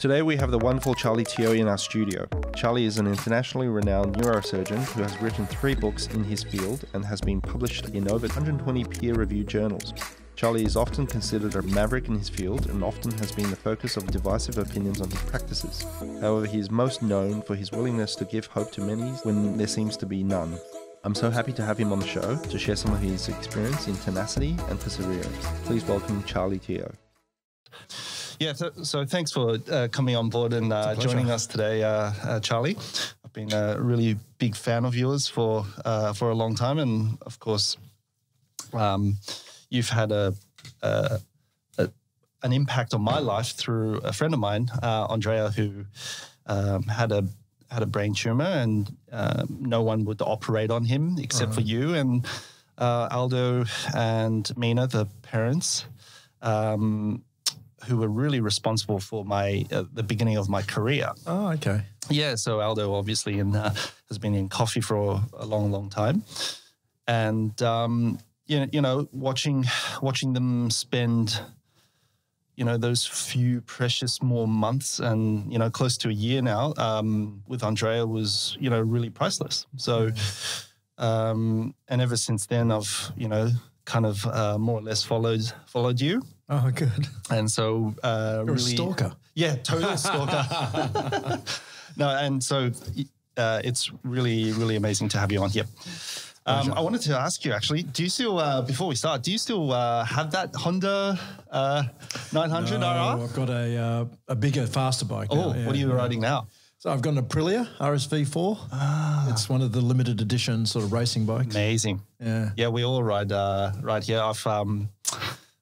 Today we have the wonderful Charlie Teo in our studio. Charlie is an internationally renowned neurosurgeon who has written three books in his field and has been published in over 120 peer reviewed journals. Charlie is often considered a maverick in his field and often has been the focus of divisive opinions on his practices. However, he is most known for his willingness to give hope to many when there seems to be none. I'm so happy to have him on the show to share some of his experience in tenacity and perseverance. Please welcome Charlie Teo. Yeah, so, so thanks for uh, coming on board and uh, joining us today, uh, uh, Charlie. I've been a really big fan of yours for uh, for a long time, and of course, um, you've had a, a, a, an impact on my life through a friend of mine, uh, Andrea, who um, had a had a brain tumor, and um, no one would operate on him except for you and Aldo and Mina, the parents. Um, who were really responsible for my uh, the beginning of my career. Oh, okay. Yeah, so Aldo obviously in, uh, has been in coffee for a long, long time, and um, you know, you know, watching watching them spend, you know, those few precious more months and you know, close to a year now um, with Andrea was you know really priceless. So, um, and ever since then, I've you know kind of uh, more or less followed followed you. Oh, good. And so, uh, You're really, a stalker. Yeah, total stalker. no, and so uh, it's really, really amazing to have you on here. Um, I wanted to ask you actually, do you still, uh, before we start, do you still uh, have that Honda uh, 900 No, RR? I've got a uh, a bigger, faster bike. Oh, what are you yeah. riding now? So I've got an Aprilia RSV4. Ah. It's one of the limited edition sort of racing bikes. Amazing. Yeah. Yeah, we all ride uh, ride here. I've um,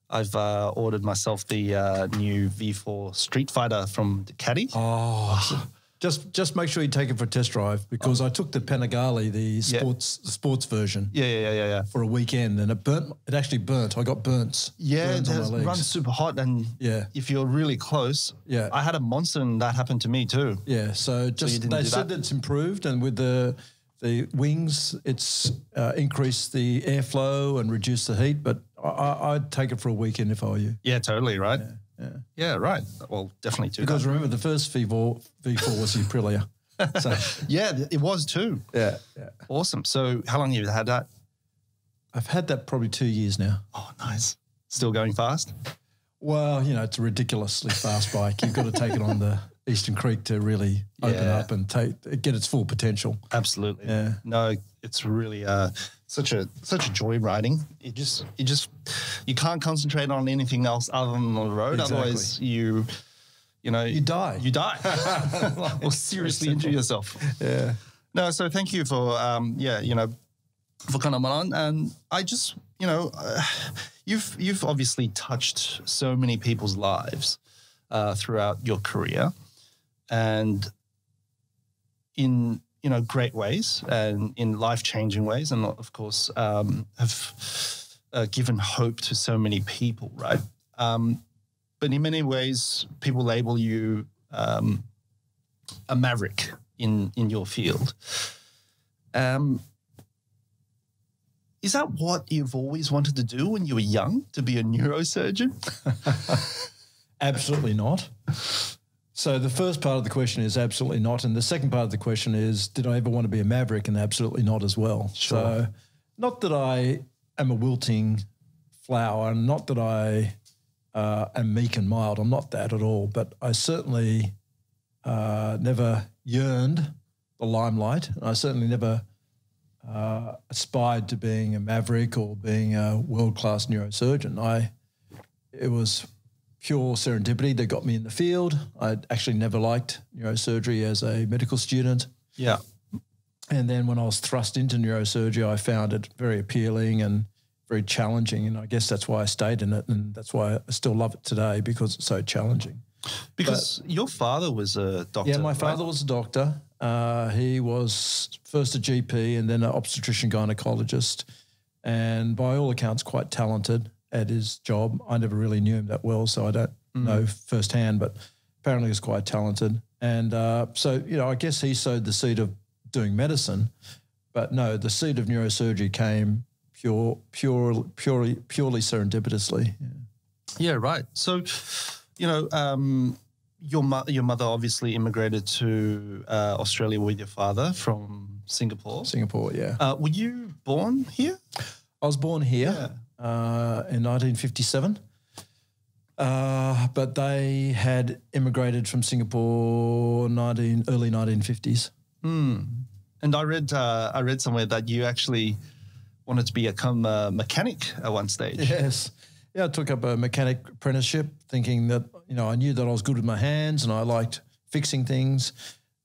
I've uh, ordered myself the uh, new V4 Street Fighter from Ducati. Oh, just just make sure you take it for a test drive because I took the Panigale, the sports the sports version, Yeah, yeah, yeah, yeah, yeah. for a weekend, and it burnt. It actually burnt. I got burnt. Yeah, it runs super hot, and Yeah. if you're really close, Yeah. I had a monster, and that happened to me too. Yeah, so just didn't they said that? it's improved, and with the the wings, it's uh, increased the airflow and reduced the heat. But I, I'd take it for a weekend if I were you, Yeah, totally, right? yeah. Yeah, right. Well, definitely do because remember the first V4 V4 was the Aprilia. So Yeah, it was too. yeah, yeah. Awesome. So, how long have you had that? I've had that probably two years now. Oh, nice. Still going fast? Well, you know, it's a ridiculously fast bike. You've got to take it on the Eastern Creek to really open Yeah. up and take get its full potential. Absolutely. Yeah. No, it's really uh, such a such a joy riding. You just you just you can't concentrate on anything else other than the road. Exactly. Otherwise, you you know You die. You die. or seriously injure yourself. Yeah. No, so thank you for um, yeah, you know, for coming on, and I just you know, uh, you've you've obviously touched so many people's lives uh, throughout your career, and in you know great ways and in life changing ways, and of course um, have uh, given hope to so many people, right? Um, but in many ways, people label you um, a maverick in in your field. Um, is that what you've always wanted to do when you were young? To be a neurosurgeon? Absolutely not. So the first part of the question is absolutely not, and the second part of the question is, did I ever want to be a maverick? And absolutely not as well. So, not that I am a wilting flower, and not that I uh, am meek and mild. I'm not that at all. But I certainly uh, never yearned the limelight. And I certainly never uh, aspired to being a maverick or being a world class neurosurgeon. I it was pure serendipity that got me in the field. I actually never liked neurosurgery as a medical student. Yeah. And then when I was thrust into neurosurgery, I found it very appealing and very challenging. And I guess that's why I stayed in it. And that's why I still love it today because it's so challenging. Because your father was a doctor. Yeah, my right? father was a doctor. Uh, he was first a GP and then an obstetrician gynecologist, and by all accounts, quite talented at his job. I never really knew him that well, so I don't know firsthand, but apparently he's quite talented. And uh, so, you know, I guess he sowed the seed of doing medicine, but no, the seed of neurosurgery came pure, pure, purely, purely serendipitously. Yeah. Yeah, right. So, you know, um, your mo- your mother obviously immigrated to uh, Australia with your father from Singapore. Singapore, yeah. Uh, were you born here? I was born here uh, in 1957. Uh, but they had immigrated from Singapore 19, early 1950s. And I read uh, I read somewhere that you actually wanted to become a mechanic at one stage. Yes. Yeah, I took up a mechanic apprenticeship thinking that, you know, I knew that I was good with my hands and I liked fixing things,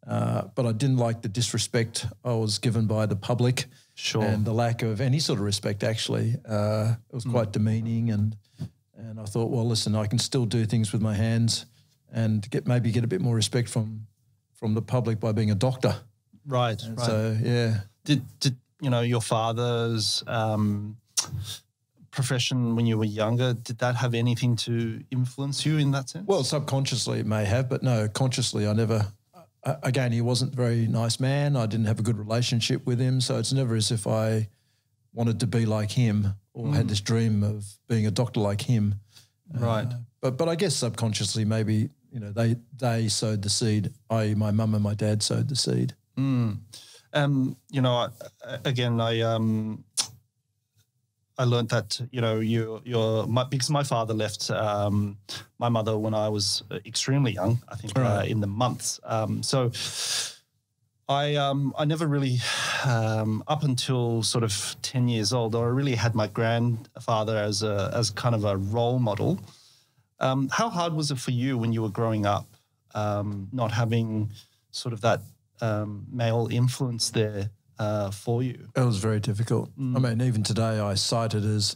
uh, but I didn't like the disrespect I was given by the public. Sure. And the lack of any sort of respect, actually. Uh, it was quite demeaning. And, and I thought, well, listen, I can still do things with my hands and get maybe get a bit more respect from, from the public by being a doctor. Right. right. So, yeah. did did you know your father's um, profession when you were younger? Did that have anything to influence you in that sense? Well, subconsciously it may have, but no, consciously I never. Uh, again, he wasn't a very nice man. I didn't have a good relationship with him, so it's never as if I wanted to be like him or had this dream of being a doctor like him. right. Uh, but but I guess subconsciously maybe you know they they sowed the seed. I.e., my mum and my dad sowed the seed. Um, you know, I- again, I um, I learned that you know you your my, because my father left um, my mother when I was extremely young. I think uh, in the months. Um, so I um, I never really um, up until sort of ten years old. I really had my grandfather as a as kind of a role model. Um, how hard was it for you when you were growing up, um, not having sort of that um, male influence there uh, for you? It was very difficult. I mean, even today, I cite it as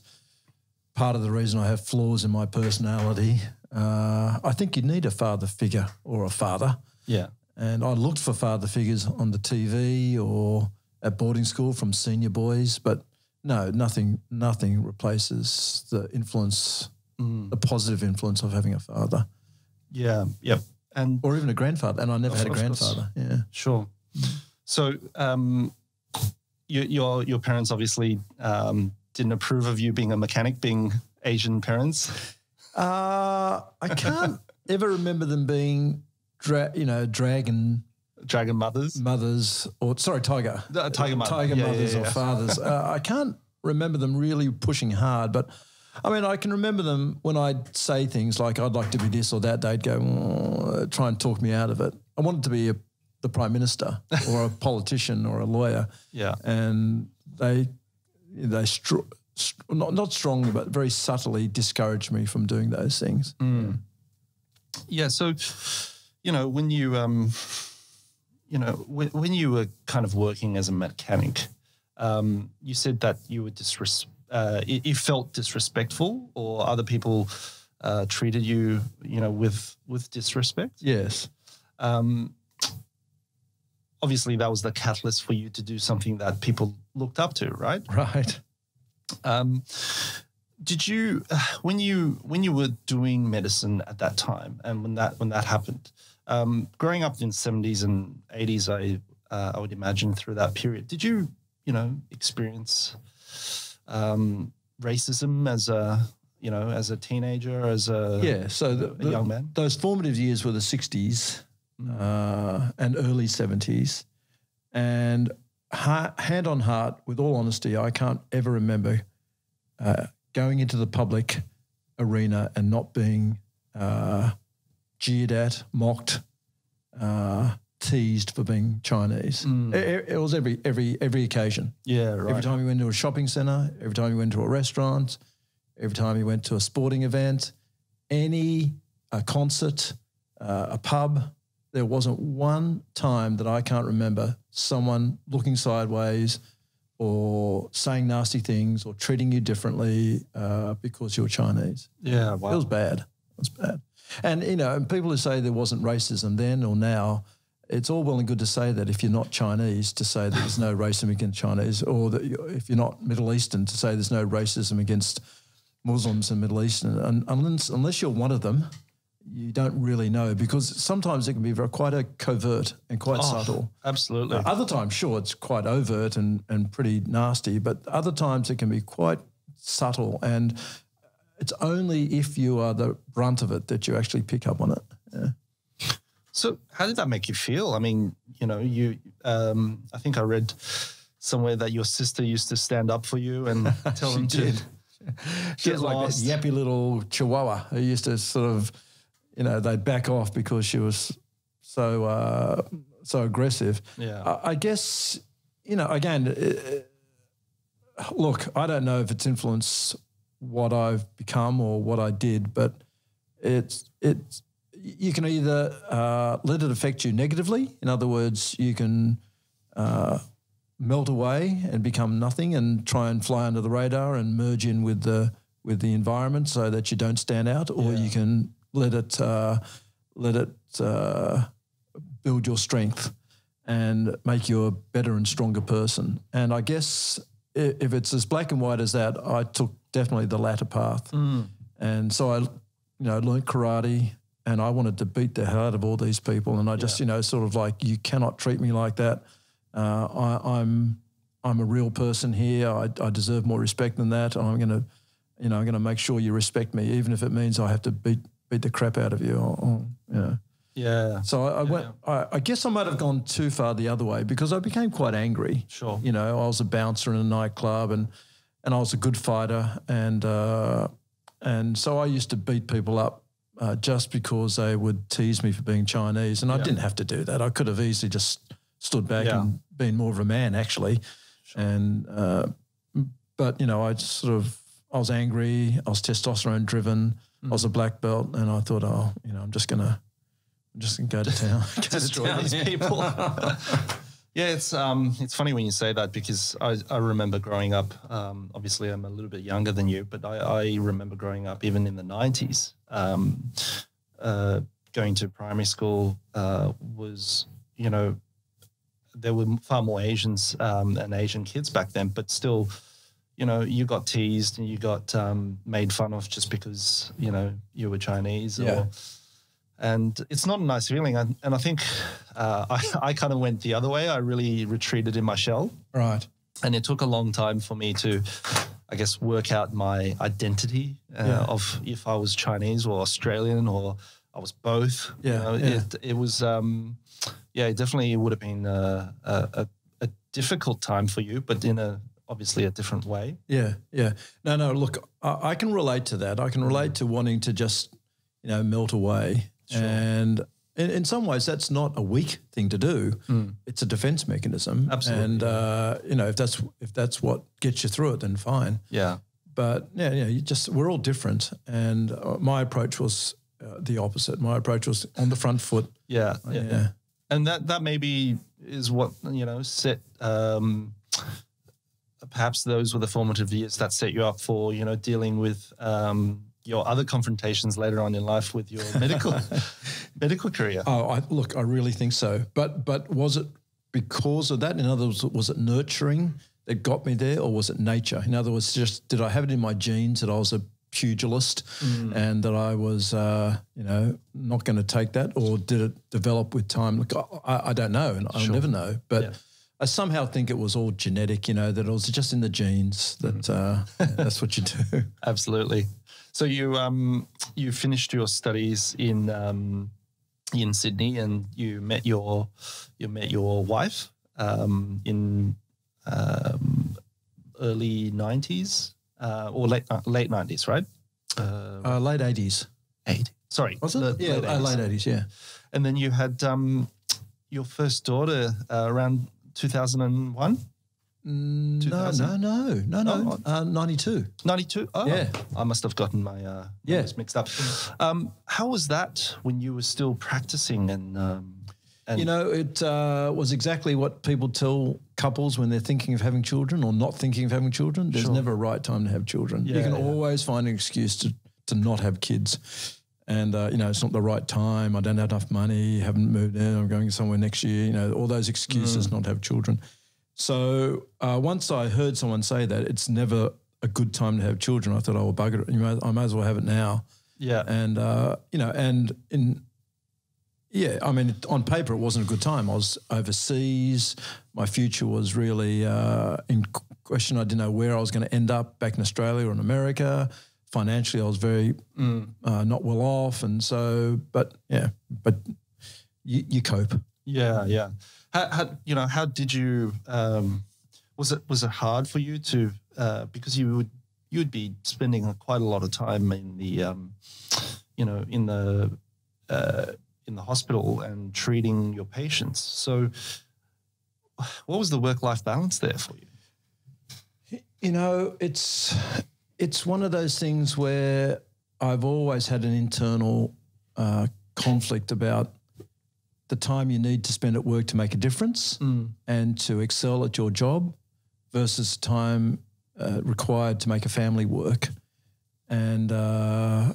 part of the reason I have flaws in my personality. Uh, I think you need a father figure or a father. Yeah. And I looked for father figures on the TV or at boarding school from senior boys, but no, nothing, nothing replaces the influence, the positive influence of having a father Yeah. Yep. And or even a grandfather. And I never had a course. grandfather. Yeah. Sure. So, um, your your your parents obviously um, didn't approve of you being a mechanic, being Asian parents. Uh, I can't ever remember them being, dra- you know, dragon Dragon mothers. mothers or sorry, tiger, Uh, tiger mother. tiger Yeah, yeah, mothers or fathers. uh, I can't remember them really pushing hard, but I mean, I can remember them when I'd say things like "I'd like to be this or that." They'd go "Oh," try and talk me out of it. I wanted to be a, the prime minister or a politician or a lawyer, Yeah. and they they str- not not strongly but very subtly discouraged me from doing those things. Yeah. So, you know, when you um, you know, when, when you were kind of working as a mechanic, um, you said that you were disres- uh, you you felt disrespectful, or other people uh, treated you, you know, with with disrespect. Yes. um, obviously that was the catalyst for you to do something that people looked up to, right? Right. Um, did you, when you when you were doing medicine at that time, and when that when that happened, um, growing up in seventies and eighties, I uh, I would imagine through that period, did you you know experience um, racism as a you know as a teenager, as a Yeah. So the, a the- young man? those formative years were the 60s uh, and early 70s. And ha- hand on heart, with all honesty, I can't ever remember uh, going into the public arena and not being uh, jeered at, mocked, uh, teased for being Chinese. It, it- it was every every every occasion. Yeah, right. Every time you went to a shopping center, every time you went to a restaurant, every time you went to a sporting event, any a concert, uh, a pub, there wasn't one time that I can't remember someone looking sideways or saying nasty things or treating you differently uh, because you're Chinese. yeah, wow. It was bad. It was bad. And, you know, and people who say there wasn't racism then or now, it's all well and good to say that if you're not Chinese, to say that there's no racism against Chinese, or that you- if you're not Middle Eastern, to say there's no racism against Muslims and Middle Eastern. And unless, unless you're one of them, you don't really know because sometimes it can be very, quite a covert and quite subtle. Absolutely. Other times, sure, it's quite overt and, and pretty nasty, but other times it can be quite subtle. And it's only if you are the brunt of it that you actually pick up on it. Yeah. So, how did that make you feel? I mean, you know, you. Um, I think I read somewhere that your sister used to stand up for you and tell them to. did. She was like that yappy little chihuahua who used to sort of, you know, they'd back off because she was so uh, so aggressive. Yeah. I, I guess you know. Again, uh, look, I don't know if it's influenced what I've become or what I did, but it's it's you can either uh, let it affect you negatively. In other words, you can uh, melt away and become nothing and try and fly under the radar and merge in with the with the environment so that you don't stand out, or you can let it uh, let it uh, build your strength and make you a better and stronger person. And I guess if it's as black and white as that, I took definitely the latter path. And so I, you know, learned karate and I wanted to beat the hell out of all these people. And I just, you know, sort of like, you cannot treat me like that. Uh, I, I'm, I'm a real person here. I, I deserve more respect than that. And I'm going to, you know, I'm going to make sure you respect me, even if it means I have to beat, beat the crap out of you. Or, or, you know. Yeah. So I, I went. I, I guess I might have gone too far the other way because I became quite angry. Sure. You know, I was a bouncer in a nightclub, and and I was a good fighter, and uh, and so I used to beat people up uh, just because they would tease me for being Chinese, and I didn't have to do that. I could have easily just stood back Yeah. and been more of a man, actually. Sure. And uh, but you know, I just sort of I was angry. I was testosterone driven. I was a black belt, and I thought, oh, you know, I'm just gonna. I'm just gonna go to town. go to destroy town. these people. yeah, it's um, it's funny when you say that because I, I remember growing up. Um, obviously, I'm a little bit younger than you, but I, I remember growing up even in the '90s. Um, uh, going to primary school uh, was, you know, there were far more Asians um, and Asian kids back then, but still, you know, you got teased and you got um, made fun of just because you know you were Chinese Yeah. or and it's not a nice feeling. And, and I think uh, I, I kind of went the other way. I really retreated in my shell, Right. and it took a long time for me to, I guess, work out my identity uh, Yeah. of if I was Chinese or Australian or I was both. You Yeah, know, yeah. It, it was, um, yeah, it definitely would have been a, a, a difficult time for you, but in a obviously a different way. Yeah, yeah. No, no. Look, I, I can relate to that. I can relate to wanting to just, you know, melt away. And in, in some ways, that's not a weak thing to do. It's a defense mechanism. Absolutely. And uh, you know, if that's if that's what gets you through it, then fine. Yeah. But yeah, yeah. You just we're all different. And uh, my approach was uh, the opposite. My approach was on the front foot. Yeah. Yeah. Yeah. and that that maybe is what you know set um perhaps those were the formative years that set you up for you know dealing with um your other confrontations later on in life with your medical medical career Oh, I, look, I really think so. But but was it because of that? In other words, was it nurturing that got me there, or was it nature? In other words, just did I have it in my genes that I was a pugilist and that I was, uh, you know, not going to take that, or did it develop with time? Look, I, I don't know, and I'll never know. But Yeah. I somehow think it was all genetic. You know, that it was just in the genes. That uh, that's what you do. absolutely so you um you finished your studies in um in Sydney and you met your you met your wife um in um early 90s uh, or late late 90s right uh, Uh, late eighties. eight. Sorry, Was it? the yeah, late uh, 80s. late. Yeah. And then you had um, your first daughter uh, around 2001, No, 2000? no, no, no, no. Oh. Uh, Ninety-two. 92. Oh, Yeah. I must have gotten my uh, Yeah. mixed up. Um, how was that when you were still practicing and? Um, and You know, it uh, was exactly what people tell couples when they're thinking of having children or not thinking of having children. There's never a right time to have children. you can yeah. always find an excuse to, to not have kids. And, uh, you know, it's not the right time. I don't have enough money, haven't moved in, I'm going somewhere next year, you know, all those excuses not to have children. So uh, once I heard someone say that, it's never a good time to have children, I thought, oh, well, bugger it. You may, I may as well have it now yeah, and uh, you know, and in yeah, I mean, on paper it wasn't a good time. I was overseas. My future was really uh, in question. I didn't know where I was going to end up, back in Australia or in America. Financially, I was very uh, not well off, and so, but yeah, but you, you cope. Yeah, yeah. How, how, you know, how did you? Um, was it was it hard for you to uh, because you would you would be spending quite a lot of time in the um, you know in the uh, in the hospital and treating your patients. So, what was the work life balance there for you? You know, it's it's one of those things where I've always had an internal uh, conflict about the time you need to spend at work to make a difference mm. and to excel at your job versus time uh, required to make a family work. And, uh,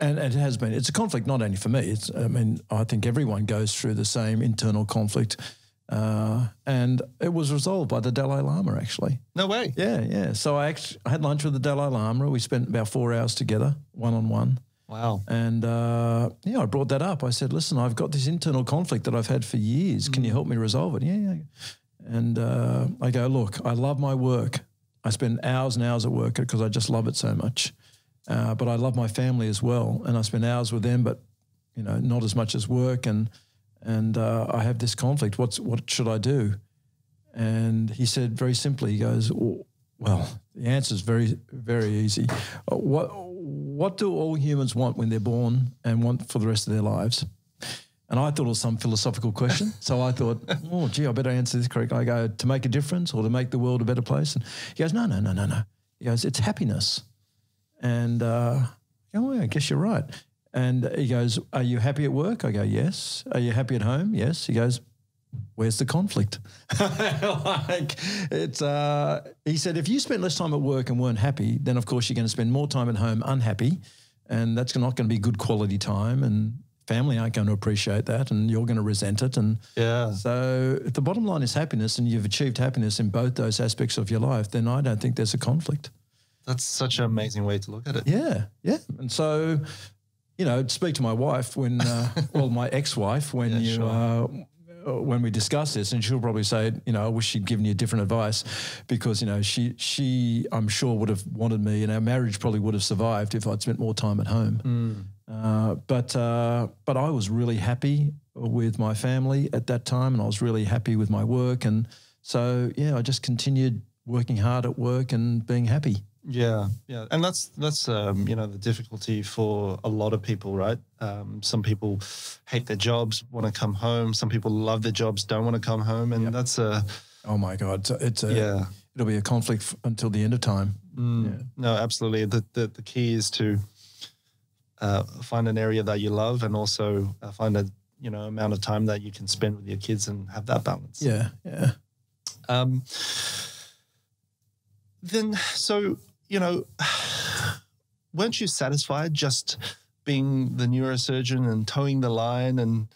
and and it has been. It's a conflict not only for me. It's I mean I think everyone goes through the same internal conflict, uh, and it was resolved by the Dalai Lama actually. No way. Yeah, yeah. So I actually I had lunch with the Dalai Lama. We spent about four hours together, one on one. Wow. And uh, yeah, I brought that up. I said, listen, I've got this internal conflict that I've had for years. Can you mm. help me resolve it? Yeah, yeah. And uh, I go, look, I love my work. I spend hours and hours at work because I just love it so much. Uh, but I love my family as well, and I spend hours with them, but you know, not as much as work. And and uh, I have this conflict. What's what should I do? And he said very simply, he goes, well, the answer is very very easy. Uh, what what do all humans want when they're born and want for the rest of their lives? And I thought it was some philosophical question. So I thought, oh, gee, I better answer this correctly. I go, to make a difference or to make the world a better place? And he goes, no, no, no, no, no. He goes, it's happiness. And uh, I guess you're right. And he goes, are you happy at work? I go, yes. Are you happy at home? Yes. He goes, where's the conflict? like it's uh, he said if you spent less time at work and weren't happy, then of course you're going to spend more time at home unhappy, and that's not going to be good quality time. And family aren't going to appreciate that and you're going to resent it. And yeah. so if the bottom line is happiness and you've achieved happiness in both those aspects of your life, then I don't think there's a conflict. That's such an amazing way to look at it. Yeah. Yeah. And so, you know, speak to my wife when, uh, well, my ex-wife, when yeah, you, sure. uh, when we discuss this, and she'll probably say, you know, I wish she'd given you different advice, because you know she she I'm sure would have wanted me, and our marriage probably would have survived if I'd spent more time at home. Mm. Uh, but uh, but I was really happy with my family at that time, and I was really happy with my work, and so yeah, I just continued working hard at work and being happy. Yeah, yeah, and that's that's um, you know the difficulty for a lot of people, right? Um, some people hate their jobs, want to come home. Some people love their jobs, don't want to come home, and yep. that's a oh my god, it's a, it's a yeah, it'll be a conflict until the end of time. Mm, yeah. No, absolutely. The, the the key is to uh, find an area that you love and also uh, find a you know amount of time that you can spend with your kids and have that balance. Yeah, yeah. Um, then, so you know, weren't you satisfied just being the neurosurgeon and toeing the line and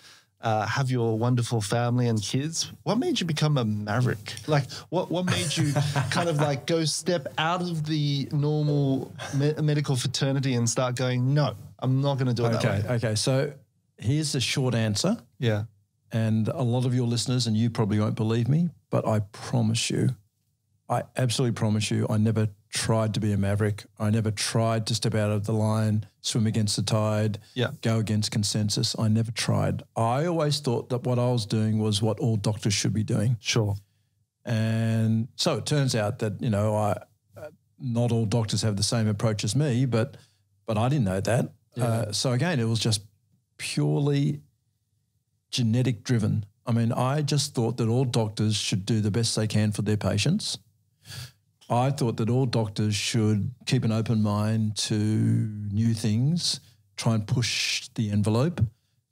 uh, have your wonderful family and kids. What made you become a maverick? Like, what what made you kind of like go step out of the normal me- medical fraternity and start going, no, I'm not going to do it okay, that way. Okay, so here's the short answer. Yeah. And a lot of your listeners, and you probably won't believe me, but I promise you, I absolutely promise you, I never tried to be a maverick. I never tried to step out of the line, swim against the tide, yeah. go against consensus. I never tried. I always thought that what I was doing was what all doctors should be doing. Sure. And so it turns out that, you know, I, not all doctors have the same approach as me, but but I didn't know that. Yeah. Uh, so again, it was just purely genetic driven. I mean, I just thought that all doctors should do the best they can for their patients. I thought that all doctors should keep an open mind to new things, try and push the envelope,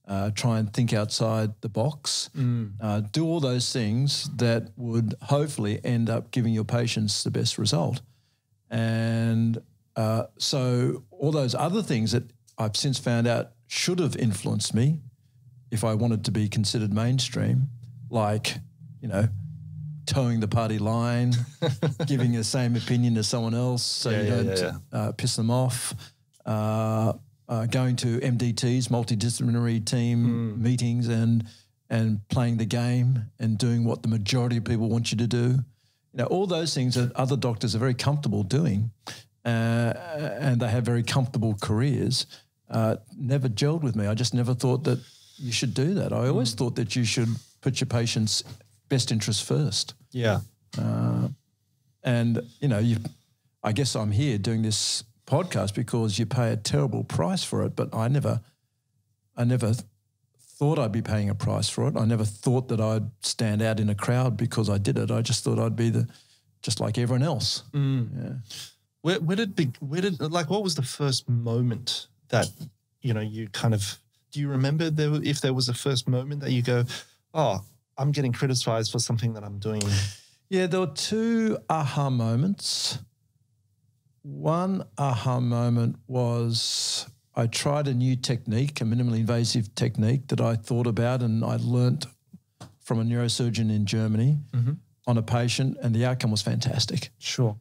uh, try and think outside the box, mm. uh, do all those things that would hopefully end up giving your patients the best result. And uh, so, all those other things that I've since found out should have influenced me if I wanted to be considered mainstream, like, you know, toeing the party line, giving the same opinion as someone else so yeah, you don't yeah. Uh, piss them off, uh, uh, going to MDTs, multidisciplinary team mm. meetings, and and playing the game and doing what the majority of people want you to do. You know, all those things that other doctors are very comfortable doing, uh, and they have very comfortable careers. Uh, never gelled with me. I just never thought that you should do that. I always mm. thought that you should put your patient's best interest first. Yeah. Uh, and you know, you, I guess I'm here doing this podcast because you pay a terrible price for it, but I never, I never thought I'd be paying a price for it. I never thought that I'd stand out in a crowd because I did it. I just thought I'd be the, just like everyone else. Mm. Yeah. Where, where did be, where did like what was the first moment that you know you kind of do you remember there if there was a first moment that you go, oh, I'm getting criticized for something that I'm doing? Yeah, there were two aha moments. One aha moment was I tried a new technique, a minimally invasive technique that I thought about and I learnt from a neurosurgeon in Germany mm-hmm. on a patient, and the outcome was fantastic. Sure.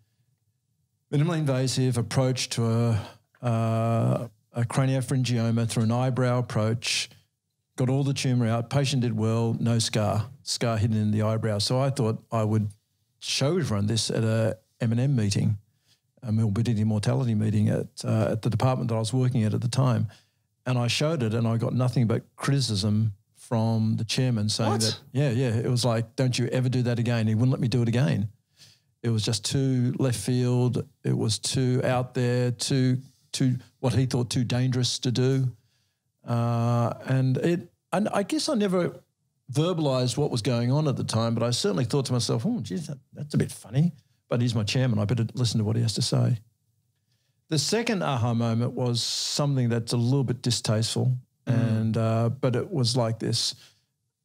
Minimally invasive approach to a, uh, a craniopharyngioma through an eyebrow approach, got all the tumor out. Patient did well, no scar, scar hidden in the eyebrow. So I thought I would show everyone this at a M&M meeting, a morbidity mortality meeting at uh, at the department that I was working at at the time, and I showed it, and I got nothing but criticism from the chairman saying what? that yeah, yeah, it was like, don't you ever do that again. He wouldn't let me do it again. It was just too left field. It was too out there, too too what he thought too dangerous to do, uh, and it. And I guess I never verbalized what was going on at the time, but I certainly thought to myself, "Oh, geez, that, that's a bit funny." But he's my chairman; I better listen to what he has to say. The second aha moment was something that's a little bit distasteful, mm. and uh, but it was like this: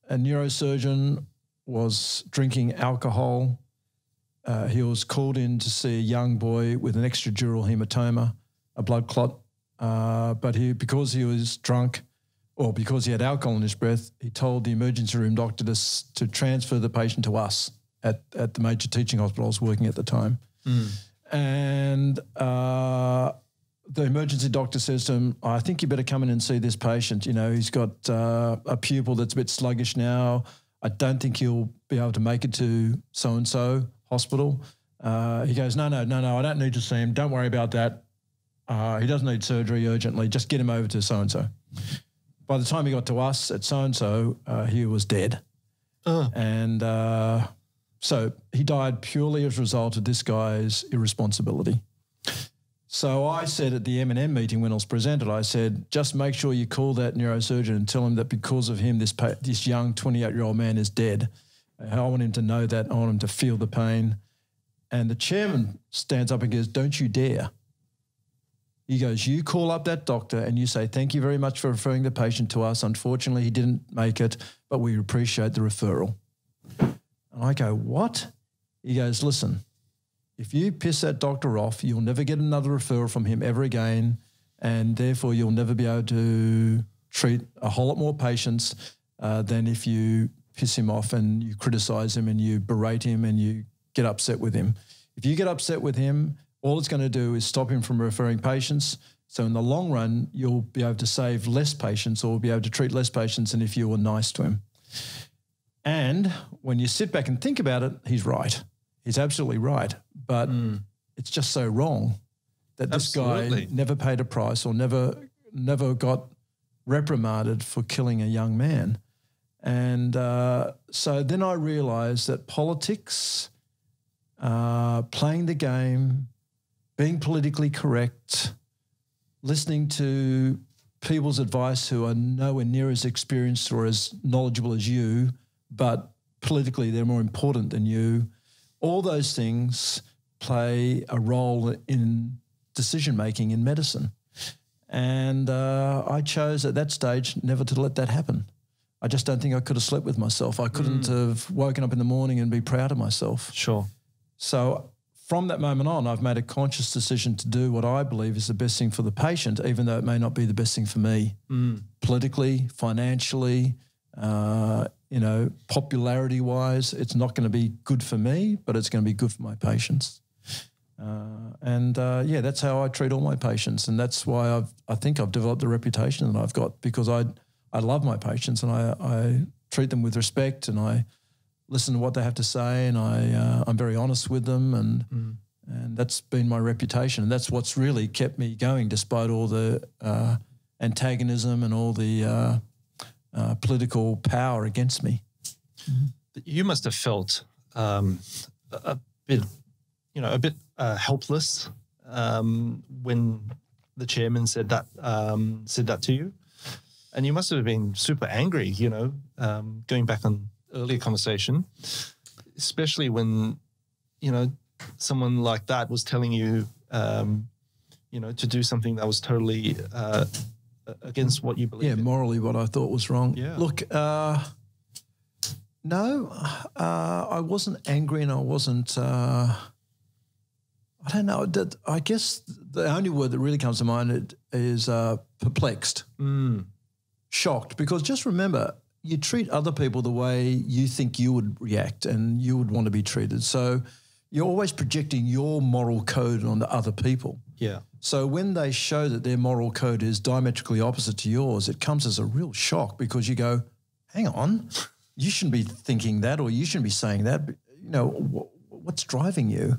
a neurosurgeon was drinking alcohol uh, he was called in to see a young boy with an extradural hematoma, a blood clot. Uh, but he, because he was drunk, or because he had alcohol in his breath, he told the emergency room doctor to, to transfer the patient to us at, at the major teaching hospital I was working at the time. Mm. And uh, the emergency doctor says to him, I think you better come in and see this patient. You know, he's got uh, a pupil that's a bit sluggish now. I don't think he'll be able to make it to so and so hospital. Uh, he goes, no, no, no, no, I don't need to see him. Don't worry about that. Uh, he doesn't need surgery urgently. Just get him over to so and so. By the time he got to us at so and so, he was dead. Uh. And uh, so he died purely as a result of this guy's irresponsibility. So I said at the M&M meeting when I was presented, I said, just make sure you call that neurosurgeon and tell him that because of him, this this young 28 year old man is dead. I want him to know that. I want him to feel the pain. And the chairman stands up and goes, Don't you dare. He goes, You call up that doctor and you say, Thank you very much for referring the patient to us. Unfortunately, he didn't make it, but we appreciate the referral. And I go, What? He goes, Listen, if you piss that doctor off, you'll never get another referral from him ever again. And therefore, you'll never be able to treat a whole lot more patients uh, than if you piss him off and you criticize him and you berate him and you get upset with him. If you get upset with him, all it's going to do is stop him from referring patients. So in the long run, you'll be able to save less patients or be able to treat less patients than if you were nice to him. And when you sit back and think about it, he's right. He's absolutely right. But mm. it's just so wrong that this Absolutely. guy never paid a price or never never got reprimanded for killing a young man. And uh, so then I realized that politics, uh, playing the game, being politically correct, listening to people's advice who are nowhere near as experienced or as knowledgeable as you, but politically they're more important than you, all those things play a role in decision making in medicine. And uh, I chose at that stage never to let that happen. I just don't think I could have slept with myself. I couldn't mm. have woken up in the morning and be proud of myself. Sure. So from that moment on, I've made a conscious decision to do what I believe is the best thing for the patient, even though it may not be the best thing for me, mm. politically, financially, uh, you know, popularity wise. It's not going to be good for me, but it's going to be good for my patients. Uh, and uh, yeah, that's how I treat all my patients, and that's why I've I think I've developed the reputation that I've got because I I love my patients and I, I treat them with respect and I listen to what they have to say and I uh, I'm very honest with them and mm. and that's been my reputation and that's what's really kept me going despite all the uh, antagonism and all the uh, uh, political power against me. You must have felt um, a, bit, you know, a bit uh, helpless um, when the chairman said that um, said that to you, and you must have been super angry. You know, um, going back on earlier conversation, especially when you know someone like that was telling you, um, you know, to do something that was totally uh, against what you believe. Yeah, in. morally, what I thought was wrong. Yeah. Look, uh, no, uh, I wasn't angry and I wasn't. Uh, I don't know. That I guess the only word that really comes to mind is uh, perplexed, Mm. shocked. Because just remember, you treat other people the way you think you would react and you would want to be treated. So you're always projecting your moral code onto other people. Yeah. So when they show that their moral code is diametrically opposite to yours, it comes as a real shock because you go, "Hang on, you shouldn't be thinking that, or you shouldn't be saying that." But, you know, wh- what's driving you?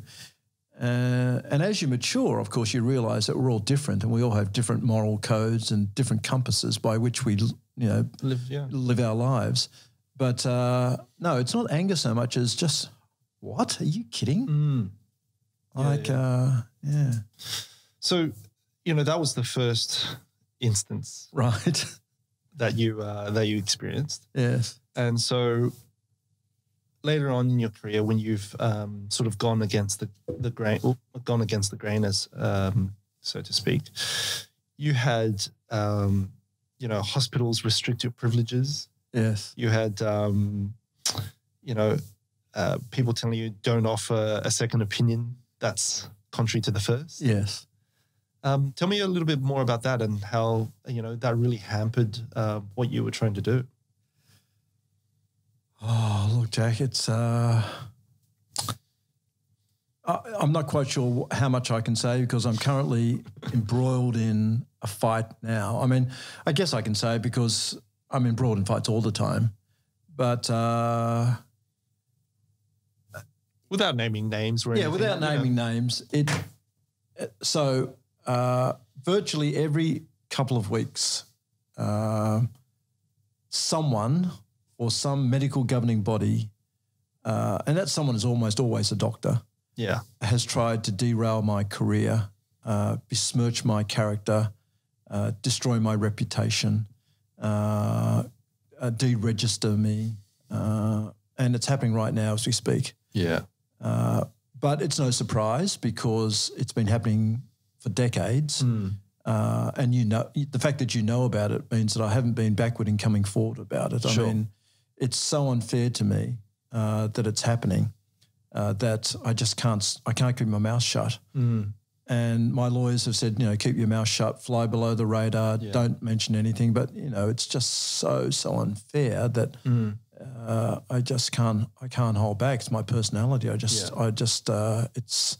Uh, and as you mature, of course, you realize that we're all different, and we all have different moral codes and different compasses by which we, you know, Live, yeah. live our lives. But uh, no, it's not anger so much as just, "What? Are you kidding?" Mm. like, Uh, yeah, So, you know, that was the first instance right, that you uh, that you experienced, yes. and so later on in your career, when you've um, sort of gone against the the grain, gone against the grain, as um, so to speak, you had um, you know hospitals restrict your privileges. Yes. You had um, you know uh, people telling you don't offer a second opinion. That's contrary to the first. Yes. Um, tell me a little bit more about that and how you know that really hampered uh, what you were trying to do. Oh, look, Jack, it's. Uh, I, I'm not quite sure how much I can say because I'm currently embroiled in a fight now. I mean, I guess I can say because I'm embroiled in fights all the time, but uh, Without naming names or yeah, anything. without know. naming names, it. So uh, virtually every couple of weeks, uh, someone or some medical governing body, uh, and that someone is almost always a doctor, Yeah. has tried to derail my career, uh, besmirch my character, uh, destroy my reputation, uh, uh, deregister me, uh, and it's happening right now as we speak. Yeah. Uh, but it's no surprise because it's been happening for decades. Uh, and you know, the fact that you know about it means that I haven't been backward in coming forward about it. Sure. I mean, it's so unfair to me uh, that it's happening uh, that I just can't, I can't keep my mouth shut. And my lawyers have said, you know, keep your mouth shut, fly below the radar, don't mention anything. But you know, it's just so so unfair that uh, I just can't I can't hold back. It's my personality. I just I just uh, it's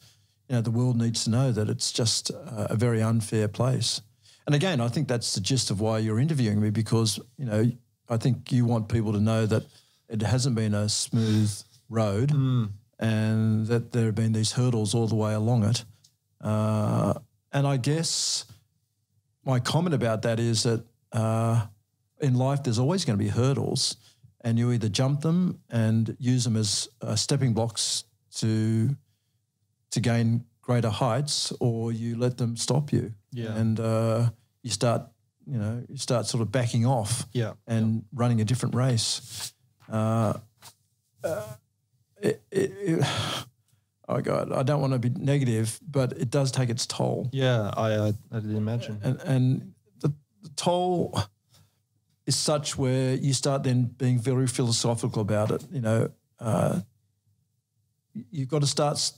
you know the world needs to know that it's just uh, a very unfair place. And again, I think that's the gist of why you're interviewing me because you know I think you want people to know that it hasn't been a smooth road and that there have been these hurdles all the way along it. Uh, and I guess my comment about that is that uh, in life there's always going to be hurdles, and you either jump them and use them as uh, stepping blocks to to gain greater heights, or you let them stop you. Yeah. and uh, you start you know you start sort of backing off Yeah. and running a different race. Uh, uh, it, it, it, oh God, I don't want to be negative, but it does take its toll, Yeah. I uh, I did imagine. and and the, the toll is such where you start then being very philosophical about it. You know, uh, you've got to start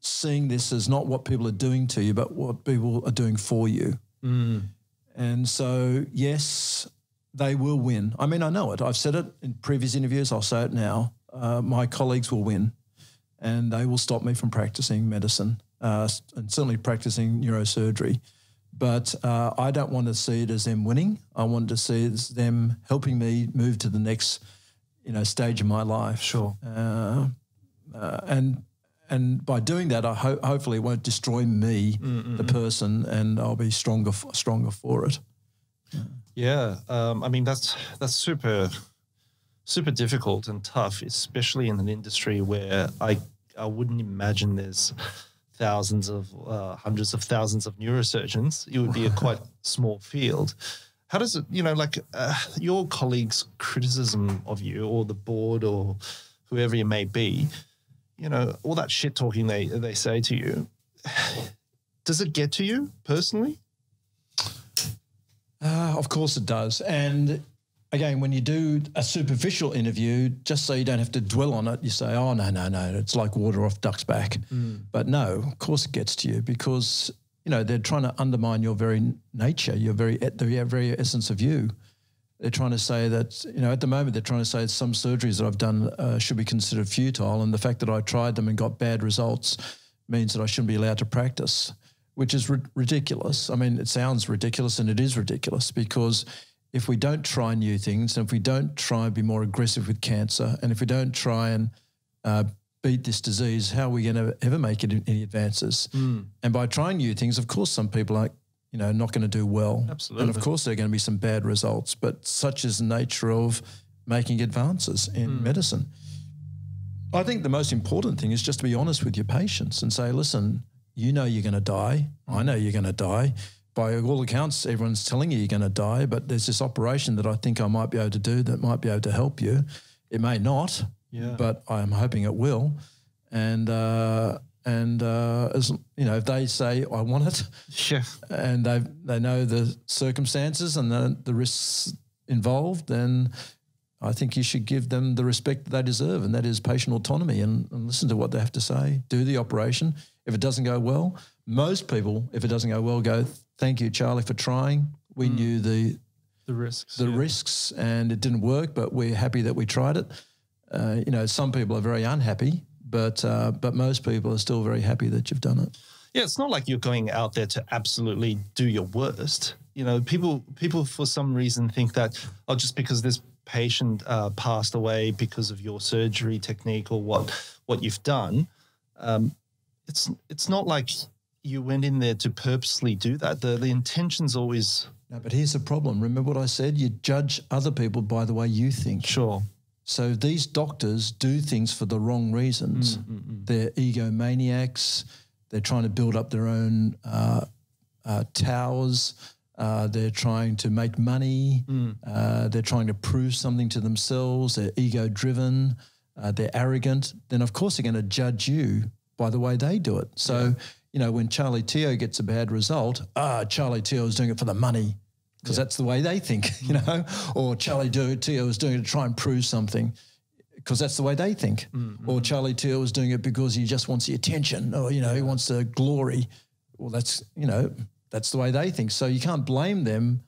seeing this as not what people are doing to you, but what people are doing for you. And so, yes, they will win. I mean, I know it. I've said it in previous interviews. I'll say it now. Uh, my colleagues will win, and they will stop me from practicing medicine uh, and certainly practicing neurosurgery. But uh, I don't want to see it as them winning. I want to see it as them helping me move to the next, you know, stage of my life. Sure. Uh, uh, and and by doing that, I ho- hopefully it won't destroy me, the person, and I'll be stronger f- stronger for it. Yeah, um, I mean that's that's super super difficult and tough, especially in an industry where I I wouldn't imagine there's thousands of uh, hundreds of thousands of neurosurgeons. It would be a quite small field. How does it, you know, like uh, your colleagues' criticism of you or the board or whoever you may be, you know, all that shit talking they they say to you, does it get to you personally? Uh, of course it does. And again, when you do a superficial interview, just so you don't have to dwell on it, you say, oh, no, no, no, it's like water off duck's back. Mm. But no, of course it gets to you because, you know, they're trying to undermine your very nature, your very, the very essence of you. They're trying to say that, you know, at the moment they're trying to say some surgeries that I've done uh, should be considered futile. And the fact that I tried them and got bad results means that I shouldn't be allowed to practice, which is ri- ridiculous. I mean, it sounds ridiculous and it is ridiculous because – if we don't try new things and if we don't try and be more aggressive with cancer and if we don't try and uh, beat this disease, how are we going to ever make it any advances? Mm. And by trying new things, of course, some people are, you know, not going to do well. Absolutely. And of course, there are going to be some bad results, but such is the nature of making advances in mm. medicine. I think the most important thing is just to be honest with your patients and say, listen, you know you're going to die. I know you're going to die by all accounts, everyone's telling you you're going to die, but there's this operation that I think I might be able to do that might be able to help you. It may not, yeah. but I'm hoping it will. And uh, and uh, as you know, if they say I want it, yeah. and they they know the circumstances and the, the risks involved, then I think you should give them the respect that they deserve, and that is patient autonomy and, and listen to what they have to say. Do the operation. If it doesn't go well, most people, if it doesn't go well, go thank you, Charlie, for trying. We mm. knew the the risks, the yeah. risks, and it didn't work, but we're happy that we tried it. Uh, you know, some people are very unhappy, but uh, but most people are still very happy that you've done it. Yeah, it's not like you're going out there to absolutely do your worst. You know, people people for some reason think that oh, just because this patient uh, passed away because of your surgery technique or what what you've done, um, it's it's not like you went in there to purposely do that. The the intention's always No, but here's the problem. Remember what I said? You judge other people by the way you think. Sure. So these doctors do things for the wrong reasons. Mm, mm, mm. They're egomaniacs. They're trying to build up their own uh, uh, towers. Uh, they're trying to make money. Mm. Uh, they're trying to prove something to themselves. They're ego driven. Uh, they're arrogant. Then, of course, they're going to judge you by the way they do it. So, yeah you know, when Charlie Teo gets a bad result, ah, Charlie Teo is doing it for the money because yeah. that's the way they think, you know, or Charlie Teo is doing it to try and prove something because that's the way they think. Mm-hmm. Or Charlie Teo is doing it because he just wants the attention or, you know, he wants the glory. Well, that's, you know, that's the way they think. So you can't blame them